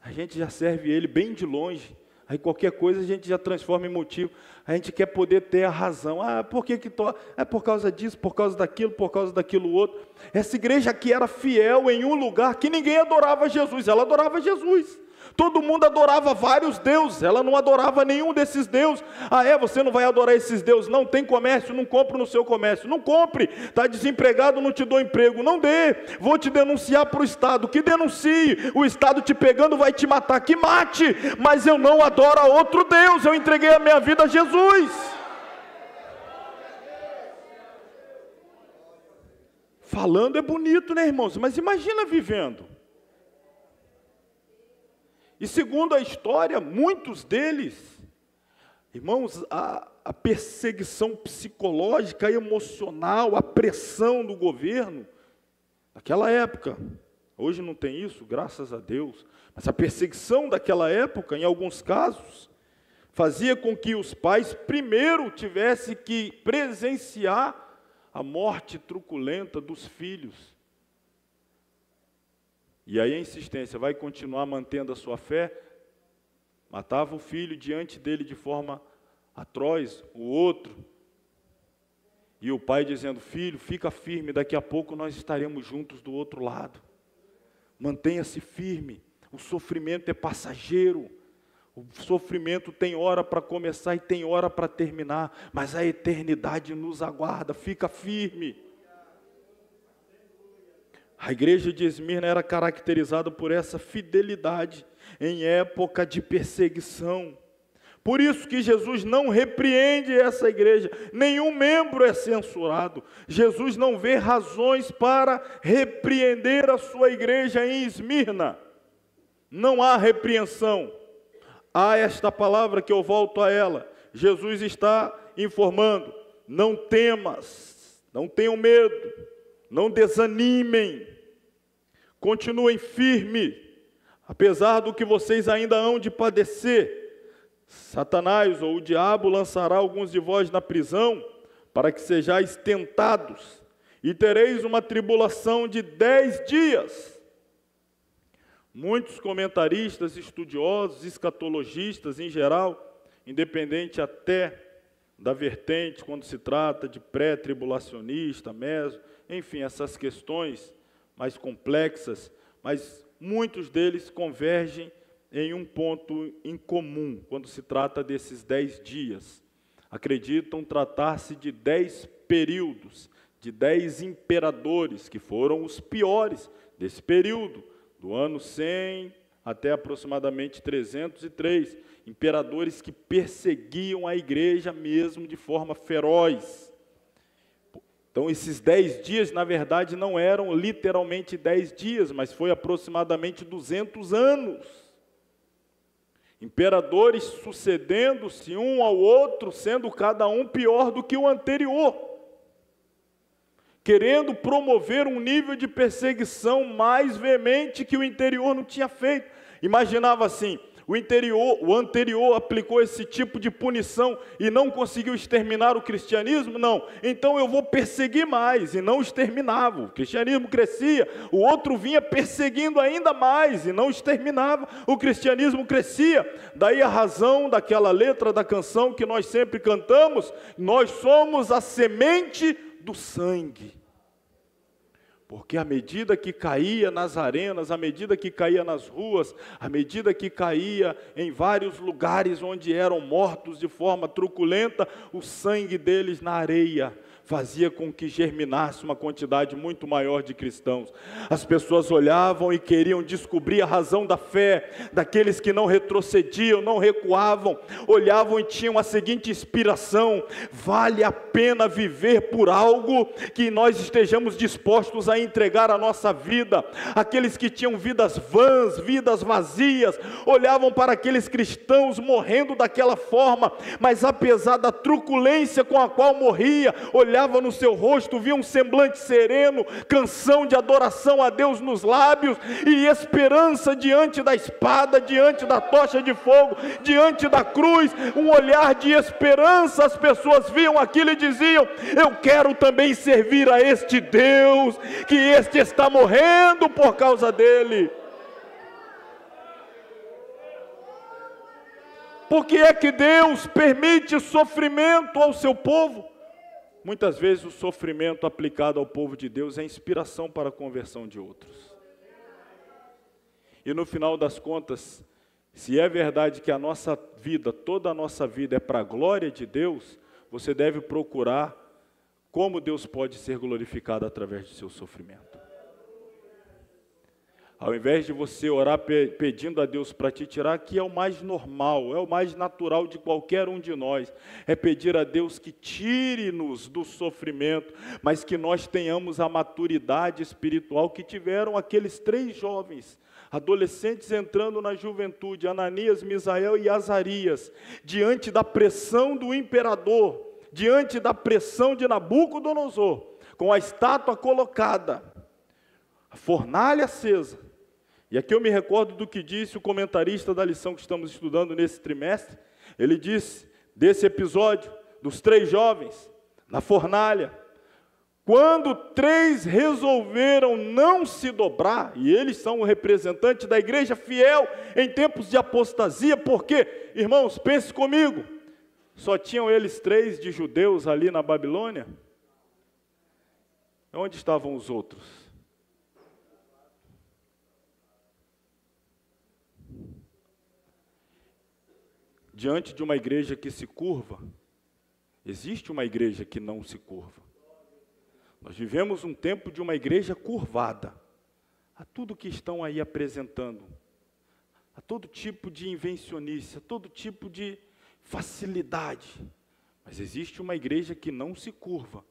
Speaker 1: A gente já serve Ele bem de longe. Aí qualquer coisa a gente já transforma em motivo. A gente quer poder ter a razão. Ah, por que que to... É por causa disso, por causa daquilo, por causa daquilo outro. Essa igreja aqui era fiel em um lugar que ninguém adorava Jesus. Ela adorava Jesus. Todo mundo adorava vários deuses, ela não adorava nenhum desses deuses. Ah, é? Você não vai adorar esses deuses? Não tem comércio, não compro no seu comércio. Não compre. Está desempregado, não te dou emprego. Não dê. Vou te denunciar para o Estado. Que denuncie. O Estado te pegando vai te matar. Que mate. Mas eu não adoro a outro Deus. Eu entreguei a minha vida a Jesus. Falando é bonito, né, irmãos? Mas imagina vivendo. E segundo a história, muitos deles, irmãos, a, a perseguição psicológica, emocional, a pressão do governo, naquela época, hoje não tem isso, graças a Deus, mas a perseguição daquela época, em alguns casos, fazia com que os pais primeiro tivessem que presenciar a morte truculenta dos filhos. E aí a insistência, vai continuar mantendo a sua fé? Matava o filho diante dele de forma atroz, o outro. E o pai dizendo: Filho, fica firme, daqui a pouco nós estaremos juntos do outro lado. Mantenha-se firme, o sofrimento é passageiro. O sofrimento tem hora para começar e tem hora para terminar, mas a eternidade nos aguarda. Fica firme. A igreja de Esmirna era caracterizada por essa fidelidade em época de perseguição. Por isso que Jesus não repreende essa igreja, nenhum membro é censurado. Jesus não vê razões para repreender a sua igreja em Esmirna. Não há repreensão. Há esta palavra que eu volto a ela. Jesus está informando: não temas, não tenham medo, não desanimem. Continuem firme, apesar do que vocês ainda hão de padecer. Satanás ou o diabo lançará alguns de vós na prisão, para que sejais tentados, e tereis uma tribulação de dez dias. Muitos comentaristas, estudiosos, escatologistas em geral, independente até da vertente, quando se trata de pré-tribulacionista, meso, enfim, essas questões mais complexas, mas muitos deles convergem em um ponto em comum quando se trata desses dez dias. Acreditam tratar-se de dez períodos, de dez imperadores, que foram os piores desse período, do ano 100 até aproximadamente 303. Imperadores que perseguiam a igreja mesmo de forma feroz. Então, esses dez dias, na verdade, não eram literalmente dez dias, mas foi aproximadamente 200 anos. Imperadores sucedendo-se um ao outro, sendo cada um pior do que o anterior, querendo promover um nível de perseguição mais veemente que o anterior não tinha feito. Imaginava assim: o, interior, o anterior aplicou esse tipo de punição e não conseguiu exterminar o cristianismo? Não. Então eu vou perseguir mais e não exterminava. O cristianismo crescia, o outro vinha perseguindo ainda mais e não exterminava. O cristianismo crescia. Daí a razão daquela letra da canção que nós sempre cantamos: nós somos a semente do sangue. Porque à medida que caía nas arenas, à medida que caía nas ruas, à medida que caía em vários lugares onde eram mortos de forma truculenta, o sangue deles na areia fazia com que germinasse uma quantidade muito maior de cristãos. As pessoas olhavam e queriam descobrir a razão da fé daqueles que não retrocediam, não recuavam, olhavam e tinham a seguinte inspiração: vale a pena viver por algo que nós estejamos dispostos a entregar a nossa vida. Aqueles que tinham vidas vãs, vidas vazias, olhavam para aqueles cristãos morrendo daquela forma, mas apesar da truculência com a qual morria, olhavam olhava no seu rosto, via um semblante sereno, canção de adoração a Deus nos lábios e esperança diante da espada, diante da tocha de fogo, diante da cruz, um olhar de esperança. As pessoas viam aquilo e diziam: Eu quero também servir a este Deus, que este está morrendo por causa dele. Por que é que Deus permite sofrimento ao seu povo? Muitas vezes o sofrimento aplicado ao povo de Deus é inspiração para a conversão de outros. E no final das contas, se é verdade que a nossa vida, toda a nossa vida é para a glória de Deus, você deve procurar como Deus pode ser glorificado através do seu sofrimento. Ao invés de você orar pedindo a Deus para te tirar, que é o mais normal, é o mais natural de qualquer um de nós, é pedir a Deus que tire-nos do sofrimento, mas que nós tenhamos a maturidade espiritual que tiveram aqueles três jovens, adolescentes entrando na juventude, Ananias, Misael e Azarias, diante da pressão do imperador, diante da pressão de Nabucodonosor, com a estátua colocada, a fornalha acesa, e aqui eu me recordo do que disse o comentarista da lição que estamos estudando nesse trimestre. Ele disse desse episódio dos três jovens na fornalha. Quando três resolveram não se dobrar, e eles são o representante da igreja fiel em tempos de apostasia, porque, irmãos, pense comigo, só tinham eles três de judeus ali na Babilônia? Onde estavam os outros? Diante de uma igreja que se curva, existe uma igreja que não se curva. Nós vivemos um tempo de uma igreja curvada a tudo que estão aí apresentando, a todo tipo de invencionice, a todo tipo de facilidade. Mas existe uma igreja que não se curva.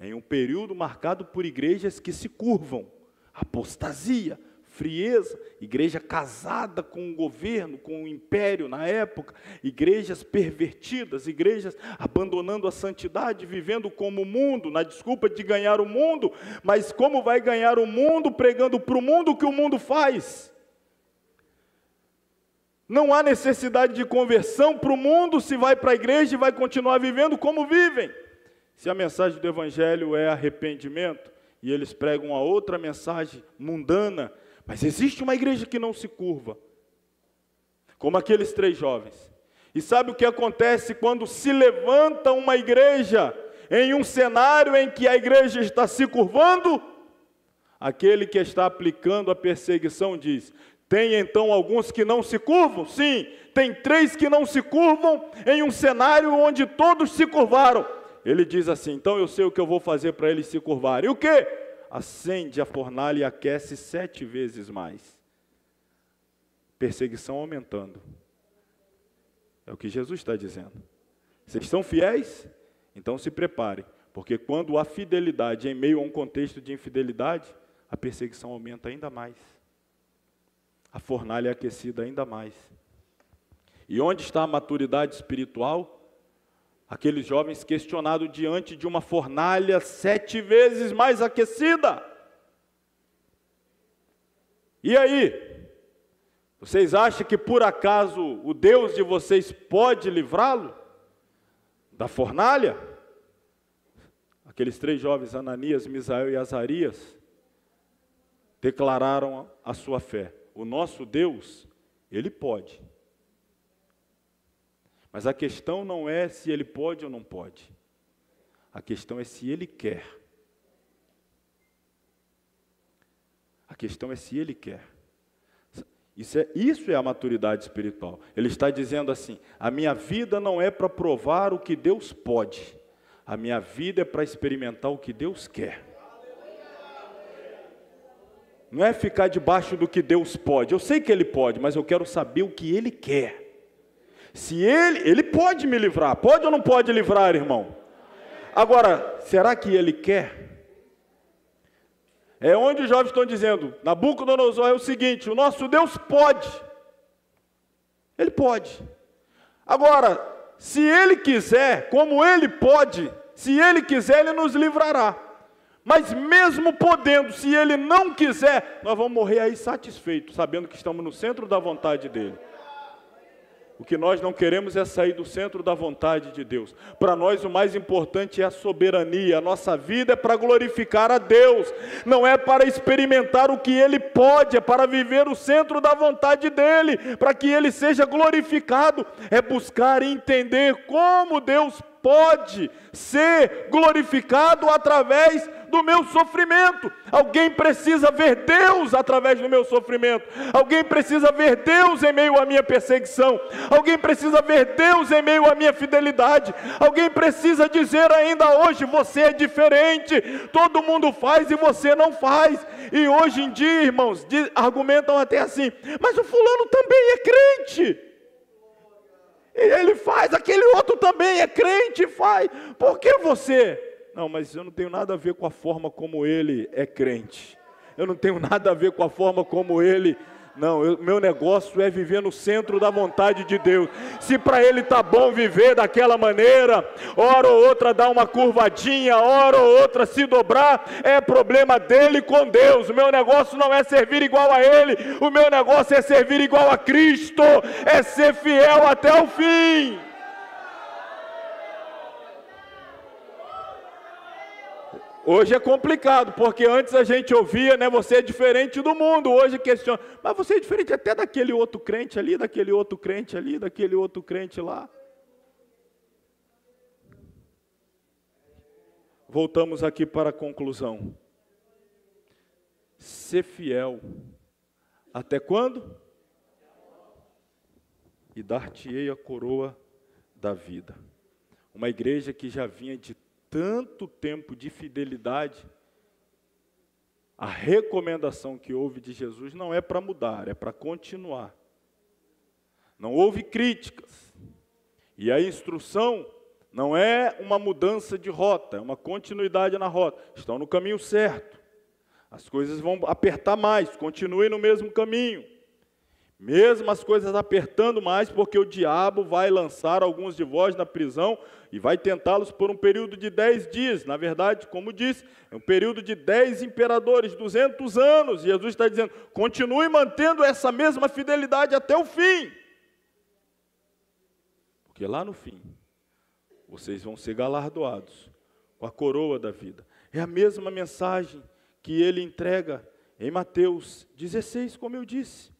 Speaker 1: Em um período marcado por igrejas que se curvam, apostasia, frieza, igreja casada com o governo, com o império na época, igrejas pervertidas, igrejas abandonando a santidade, vivendo como o mundo, na desculpa de ganhar o mundo, mas como vai ganhar o mundo pregando para o mundo o que o mundo faz? Não há necessidade de conversão para o mundo se vai para a igreja e vai continuar vivendo como vivem. Se a mensagem do Evangelho é arrependimento, e eles pregam a outra mensagem mundana, mas existe uma igreja que não se curva, como aqueles três jovens. E sabe o que acontece quando se levanta uma igreja em um cenário em que a igreja está se curvando? Aquele que está aplicando a perseguição diz: tem então alguns que não se curvam? Sim, tem três que não se curvam em um cenário onde todos se curvaram. Ele diz assim: então eu sei o que eu vou fazer para eles se curvarem. E o que? Acende a fornalha e aquece sete vezes mais. Perseguição aumentando. É o que Jesus está dizendo. Vocês são fiéis? Então se preparem, porque quando há fidelidade em meio a um contexto de infidelidade, a perseguição aumenta ainda mais. A fornalha é aquecida ainda mais. E onde está a maturidade espiritual? Aqueles jovens questionados diante de uma fornalha sete vezes mais aquecida. E aí? Vocês acham que por acaso o Deus de vocês pode livrá-lo da fornalha? Aqueles três jovens, Ananias, Misael e Azarias, declararam a sua fé. O nosso Deus, ele pode. Mas a questão não é se ele pode ou não pode. A questão é se ele quer. questão é se ele quer. Isso é, isso é a maturidade espiritual. Ele está dizendo assim: a minha vida não é para provar o que Deus pode, a minha vida é para experimentar o que Deus quer. Não é ficar debaixo do que Deus pode. Eu sei que Ele pode, mas eu quero saber o que Ele quer. Se Ele, Ele pode me livrar, pode ou não pode livrar, irmão? Agora, será que Ele quer? É onde os jovens estão dizendo, Nabucodonosor é o seguinte: o nosso Deus pode. Ele pode. Agora, se Ele quiser, como Ele pode, se Ele quiser, Ele nos livrará. Mas mesmo podendo, se Ele não quiser, nós vamos morrer aí satisfeitos, sabendo que estamos no centro da vontade dEle. O que nós não queremos é sair do centro da vontade de Deus. Para nós, o mais importante é a soberania. A nossa vida é para glorificar a Deus, não é para experimentar o que Ele pode, é para viver o centro da vontade dEle, para que Ele seja glorificado. É buscar entender como Deus pode ser glorificado através do meu sofrimento. Alguém precisa ver Deus através do meu sofrimento. Alguém precisa ver Deus em meio à minha perseguição. Alguém precisa ver Deus em meio à minha fidelidade. Alguém precisa dizer ainda hoje: você é diferente. Todo mundo faz e você não faz. E hoje em dia, irmãos, argumentam até assim: mas o fulano também é crente. Ele faz, aquele outro também é crente, faz. Por que você? Não, mas eu não tenho nada a ver com a forma como ele é crente. Eu não tenho nada a ver com a forma como ele não, eu, meu negócio é viver no centro da vontade de Deus. Se para ele tá bom viver daquela maneira, hora ou outra dar uma curvadinha, hora ou outra se dobrar, é problema dele com Deus. O meu negócio não é servir igual a ele, o meu negócio é servir igual a Cristo, é ser fiel até o fim. Hoje é complicado, porque antes a gente ouvia, né, você é diferente do mundo. Hoje questiona, mas você é diferente até daquele outro crente ali, daquele outro crente ali, daquele outro crente lá. Voltamos aqui para a conclusão. Ser fiel até quando? E dar-te-ei a coroa da vida. Uma igreja que já vinha de tanto tempo de fidelidade, a recomendação que houve de Jesus não é para mudar, é para continuar. Não houve críticas. E a instrução não é uma mudança de rota, é uma continuidade na rota. Estão no caminho certo. As coisas vão apertar mais, continuem no mesmo caminho. Mesmo as coisas apertando mais, porque o diabo vai lançar alguns de vós na prisão e vai tentá-los por um período de dez dias. Na verdade, como disse, é um período de dez imperadores, 200 anos. Jesus está dizendo: continue mantendo essa mesma fidelidade até o fim. Porque lá no fim, vocês vão ser galardoados com a coroa da vida. É a mesma mensagem que ele entrega em Mateus 16, como eu disse.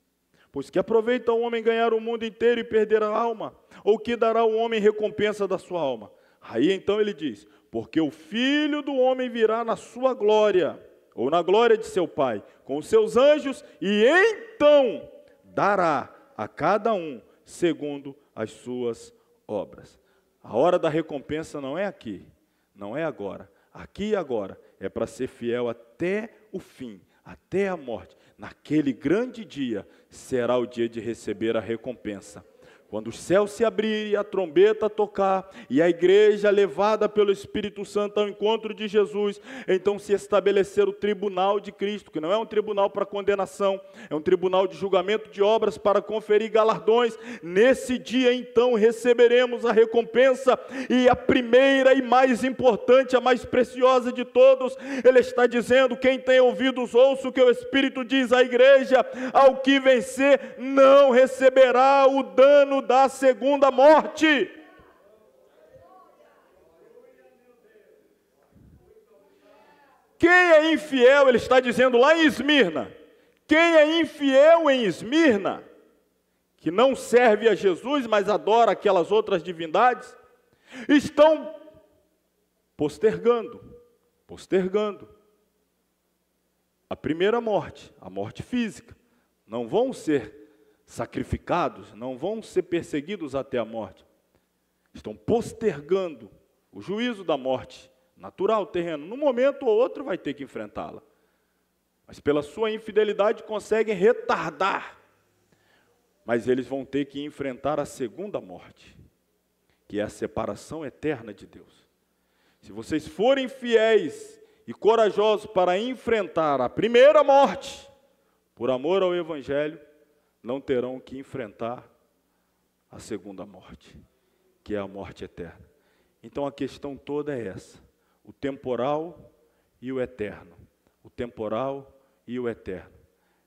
Speaker 1: Pois que aproveita o homem ganhar o mundo inteiro e perder a alma? Ou que dará o homem recompensa da sua alma? Aí então ele diz: Porque o filho do homem virá na sua glória, ou na glória de seu Pai, com os seus anjos, e então dará a cada um segundo as suas obras. A hora da recompensa não é aqui, não é agora. Aqui e agora é para ser fiel até o fim, até a morte. Naquele grande dia será o dia de receber a recompensa. Quando o céu se abrir e a trombeta tocar, e a igreja levada pelo Espírito Santo ao encontro de Jesus, então se estabelecer o tribunal de Cristo, que não é um tribunal para condenação, é um tribunal de julgamento de obras para conferir galardões. Nesse dia, então, receberemos a recompensa, e a primeira e mais importante, a mais preciosa de todos, ele está dizendo: quem tem ouvidos, ouça o que o Espírito diz à igreja: ao que vencer, não receberá o dano da segunda morte. Quem é infiel, ele está dizendo lá em Esmirna. Quem é infiel em Esmirna, que não serve a Jesus, mas adora aquelas outras divindades, estão postergando, postergando a primeira morte, a morte física. Não vão ser sacrificados, não vão ser perseguidos até a morte. Estão postergando o juízo da morte natural, terreno. Num momento ou outro vai ter que enfrentá-la. Mas pela sua infidelidade conseguem retardar. Mas eles vão ter que enfrentar a segunda morte, que é a separação eterna de Deus. Se vocês forem fiéis e corajosos para enfrentar a primeira morte, por amor ao Evangelho, não terão que enfrentar a segunda morte, que é a morte eterna. Então a questão toda é essa: o temporal e o eterno. O temporal e o eterno.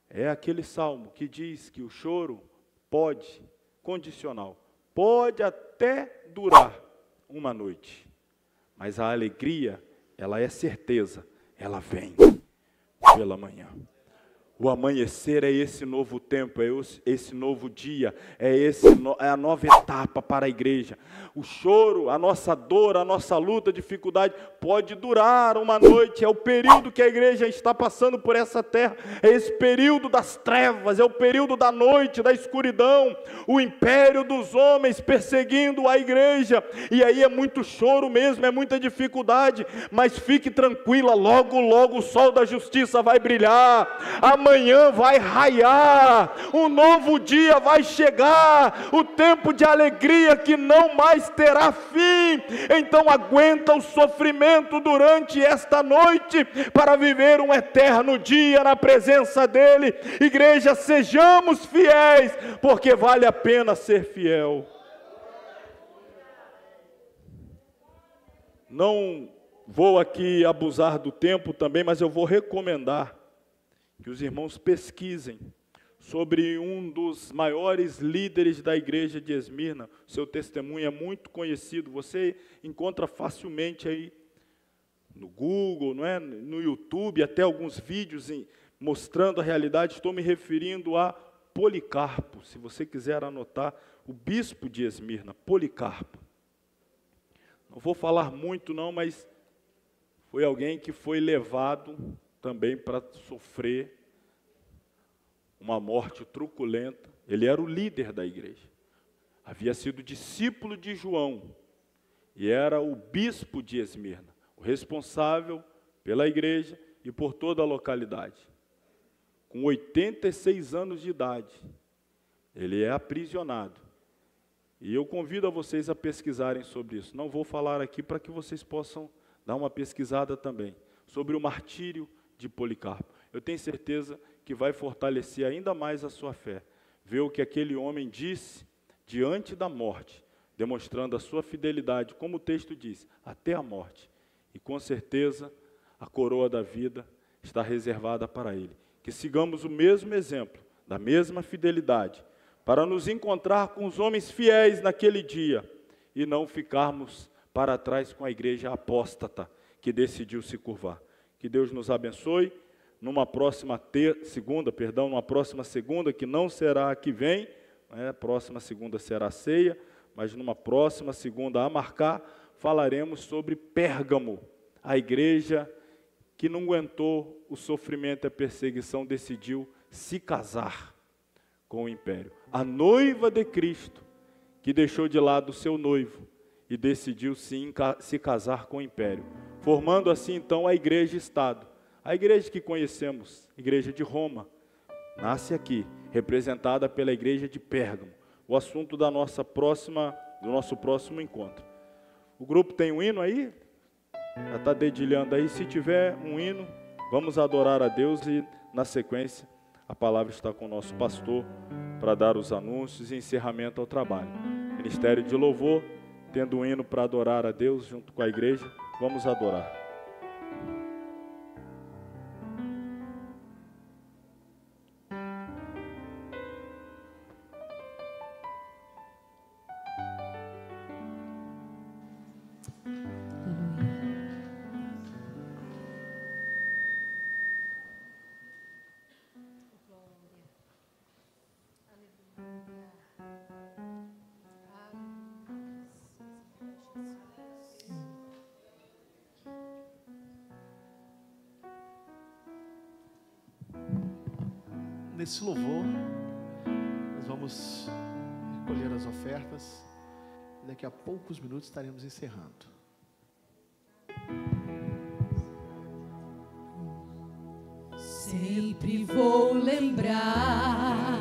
Speaker 1: É aquele salmo que diz que o choro pode, condicional, pode até durar uma noite, mas a alegria, ela é certeza, ela vem pela manhã. O amanhecer é esse novo tempo, é esse novo dia, é, esse, é a nova etapa para a igreja. O choro, a nossa dor, a nossa luta, dificuldade pode durar uma noite, é o período que a igreja está passando por essa terra, é esse período das trevas, é o período da noite, da escuridão, o império dos homens perseguindo a igreja, e aí é muito choro mesmo, é muita dificuldade, mas fique tranquila, logo, logo o sol da justiça vai brilhar. Amanhã vai raiar, um novo dia vai chegar, o tempo de alegria que não mais terá fim. Então aguenta o sofrimento durante esta noite para viver um eterno dia na presença dele. Igreja, sejamos fiéis, porque vale a pena ser fiel. Não vou aqui abusar do tempo também, mas eu vou recomendar que os irmãos pesquisem sobre um dos maiores líderes da igreja de Esmirna. Seu testemunho é muito conhecido, você encontra facilmente aí no Google, não é? no YouTube, até alguns vídeos em, mostrando a realidade. Estou me referindo a Policarpo, se você quiser anotar, o bispo de Esmirna, Policarpo. Não vou falar muito não, mas foi alguém que foi levado também para sofrer uma morte truculenta. Ele era o líder da igreja. Havia sido discípulo de João e era o bispo de Esmirna, o responsável pela igreja e por toda a localidade. Com 86 anos de idade, ele é aprisionado. E eu convido a vocês a pesquisarem sobre isso. Não vou falar aqui para que vocês possam dar uma pesquisada também sobre o martírio de Policarpo. Eu tenho certeza que vai fortalecer ainda mais a sua fé. Ver o que aquele homem disse diante da morte, demonstrando a sua fidelidade, como o texto diz, até a morte. E com certeza a coroa da vida está reservada para ele. Que sigamos o mesmo exemplo, da mesma fidelidade, para nos encontrar com os homens fiéis naquele dia e não ficarmos para trás com a igreja apóstata que decidiu se curvar. Que Deus nos abençoe. Numa próxima ter, segunda, perdão, numa próxima segunda, que não será a que vem, né, próxima segunda será a ceia, mas numa próxima segunda a marcar, falaremos sobre Pérgamo, a igreja que não aguentou o sofrimento e a perseguição, decidiu se casar com o império. A noiva de Cristo, que deixou de lado o seu noivo e decidiu sim se casar com o império formando assim então a igreja-estado. A igreja que conhecemos, igreja de Roma, nasce aqui, representada pela igreja de Pérgamo. O assunto da nossa próxima, do nosso próximo encontro. O grupo tem um hino aí? Já está dedilhando aí. Se tiver um hino, vamos adorar a Deus e na sequência a palavra está com o nosso pastor para dar os anúncios e encerramento ao trabalho. Ministério de louvor, tendo um hino para adorar a Deus junto com a igreja. Vamos adorar.
Speaker 2: nesse louvor, nós vamos recolher as ofertas. Daqui a poucos minutos estaremos encerrando.
Speaker 3: Sempre vou lembrar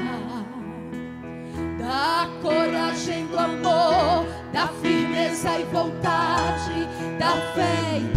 Speaker 3: da coragem do amor, da firmeza e vontade, da fé e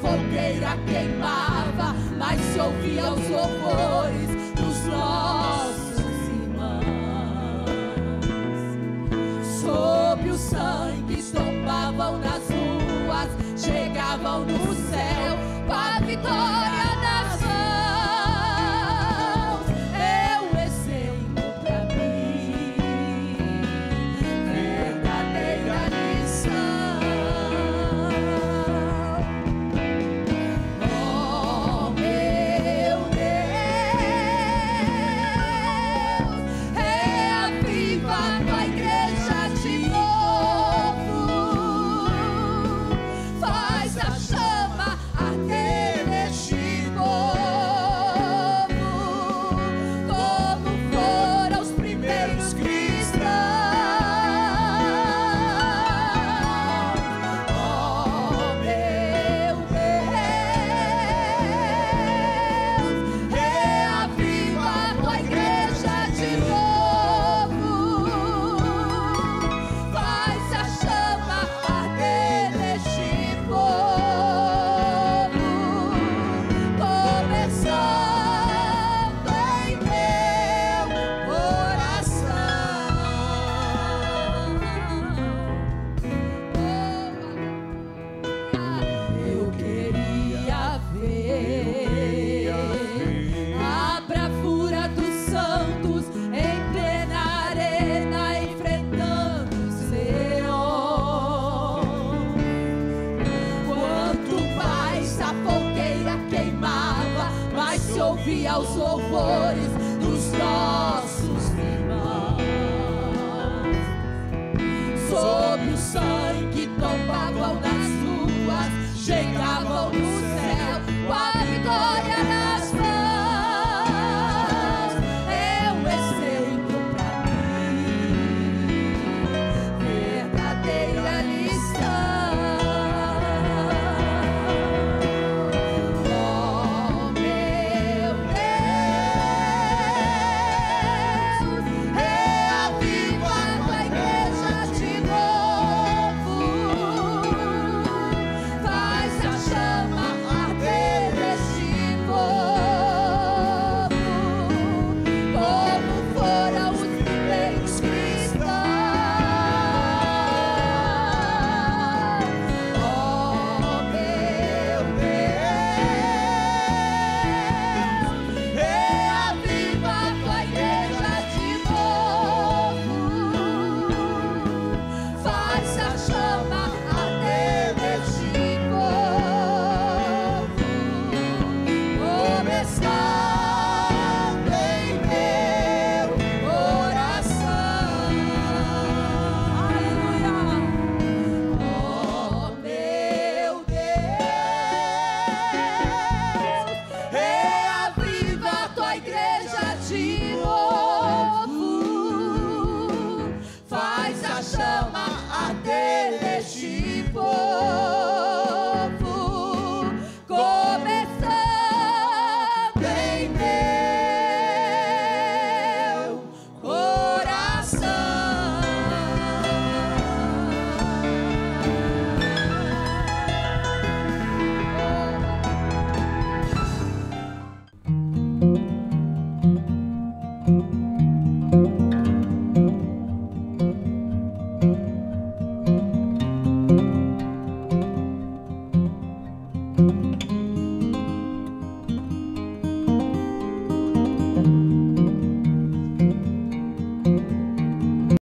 Speaker 3: fogueira queimava, mas se ouvia os louvores.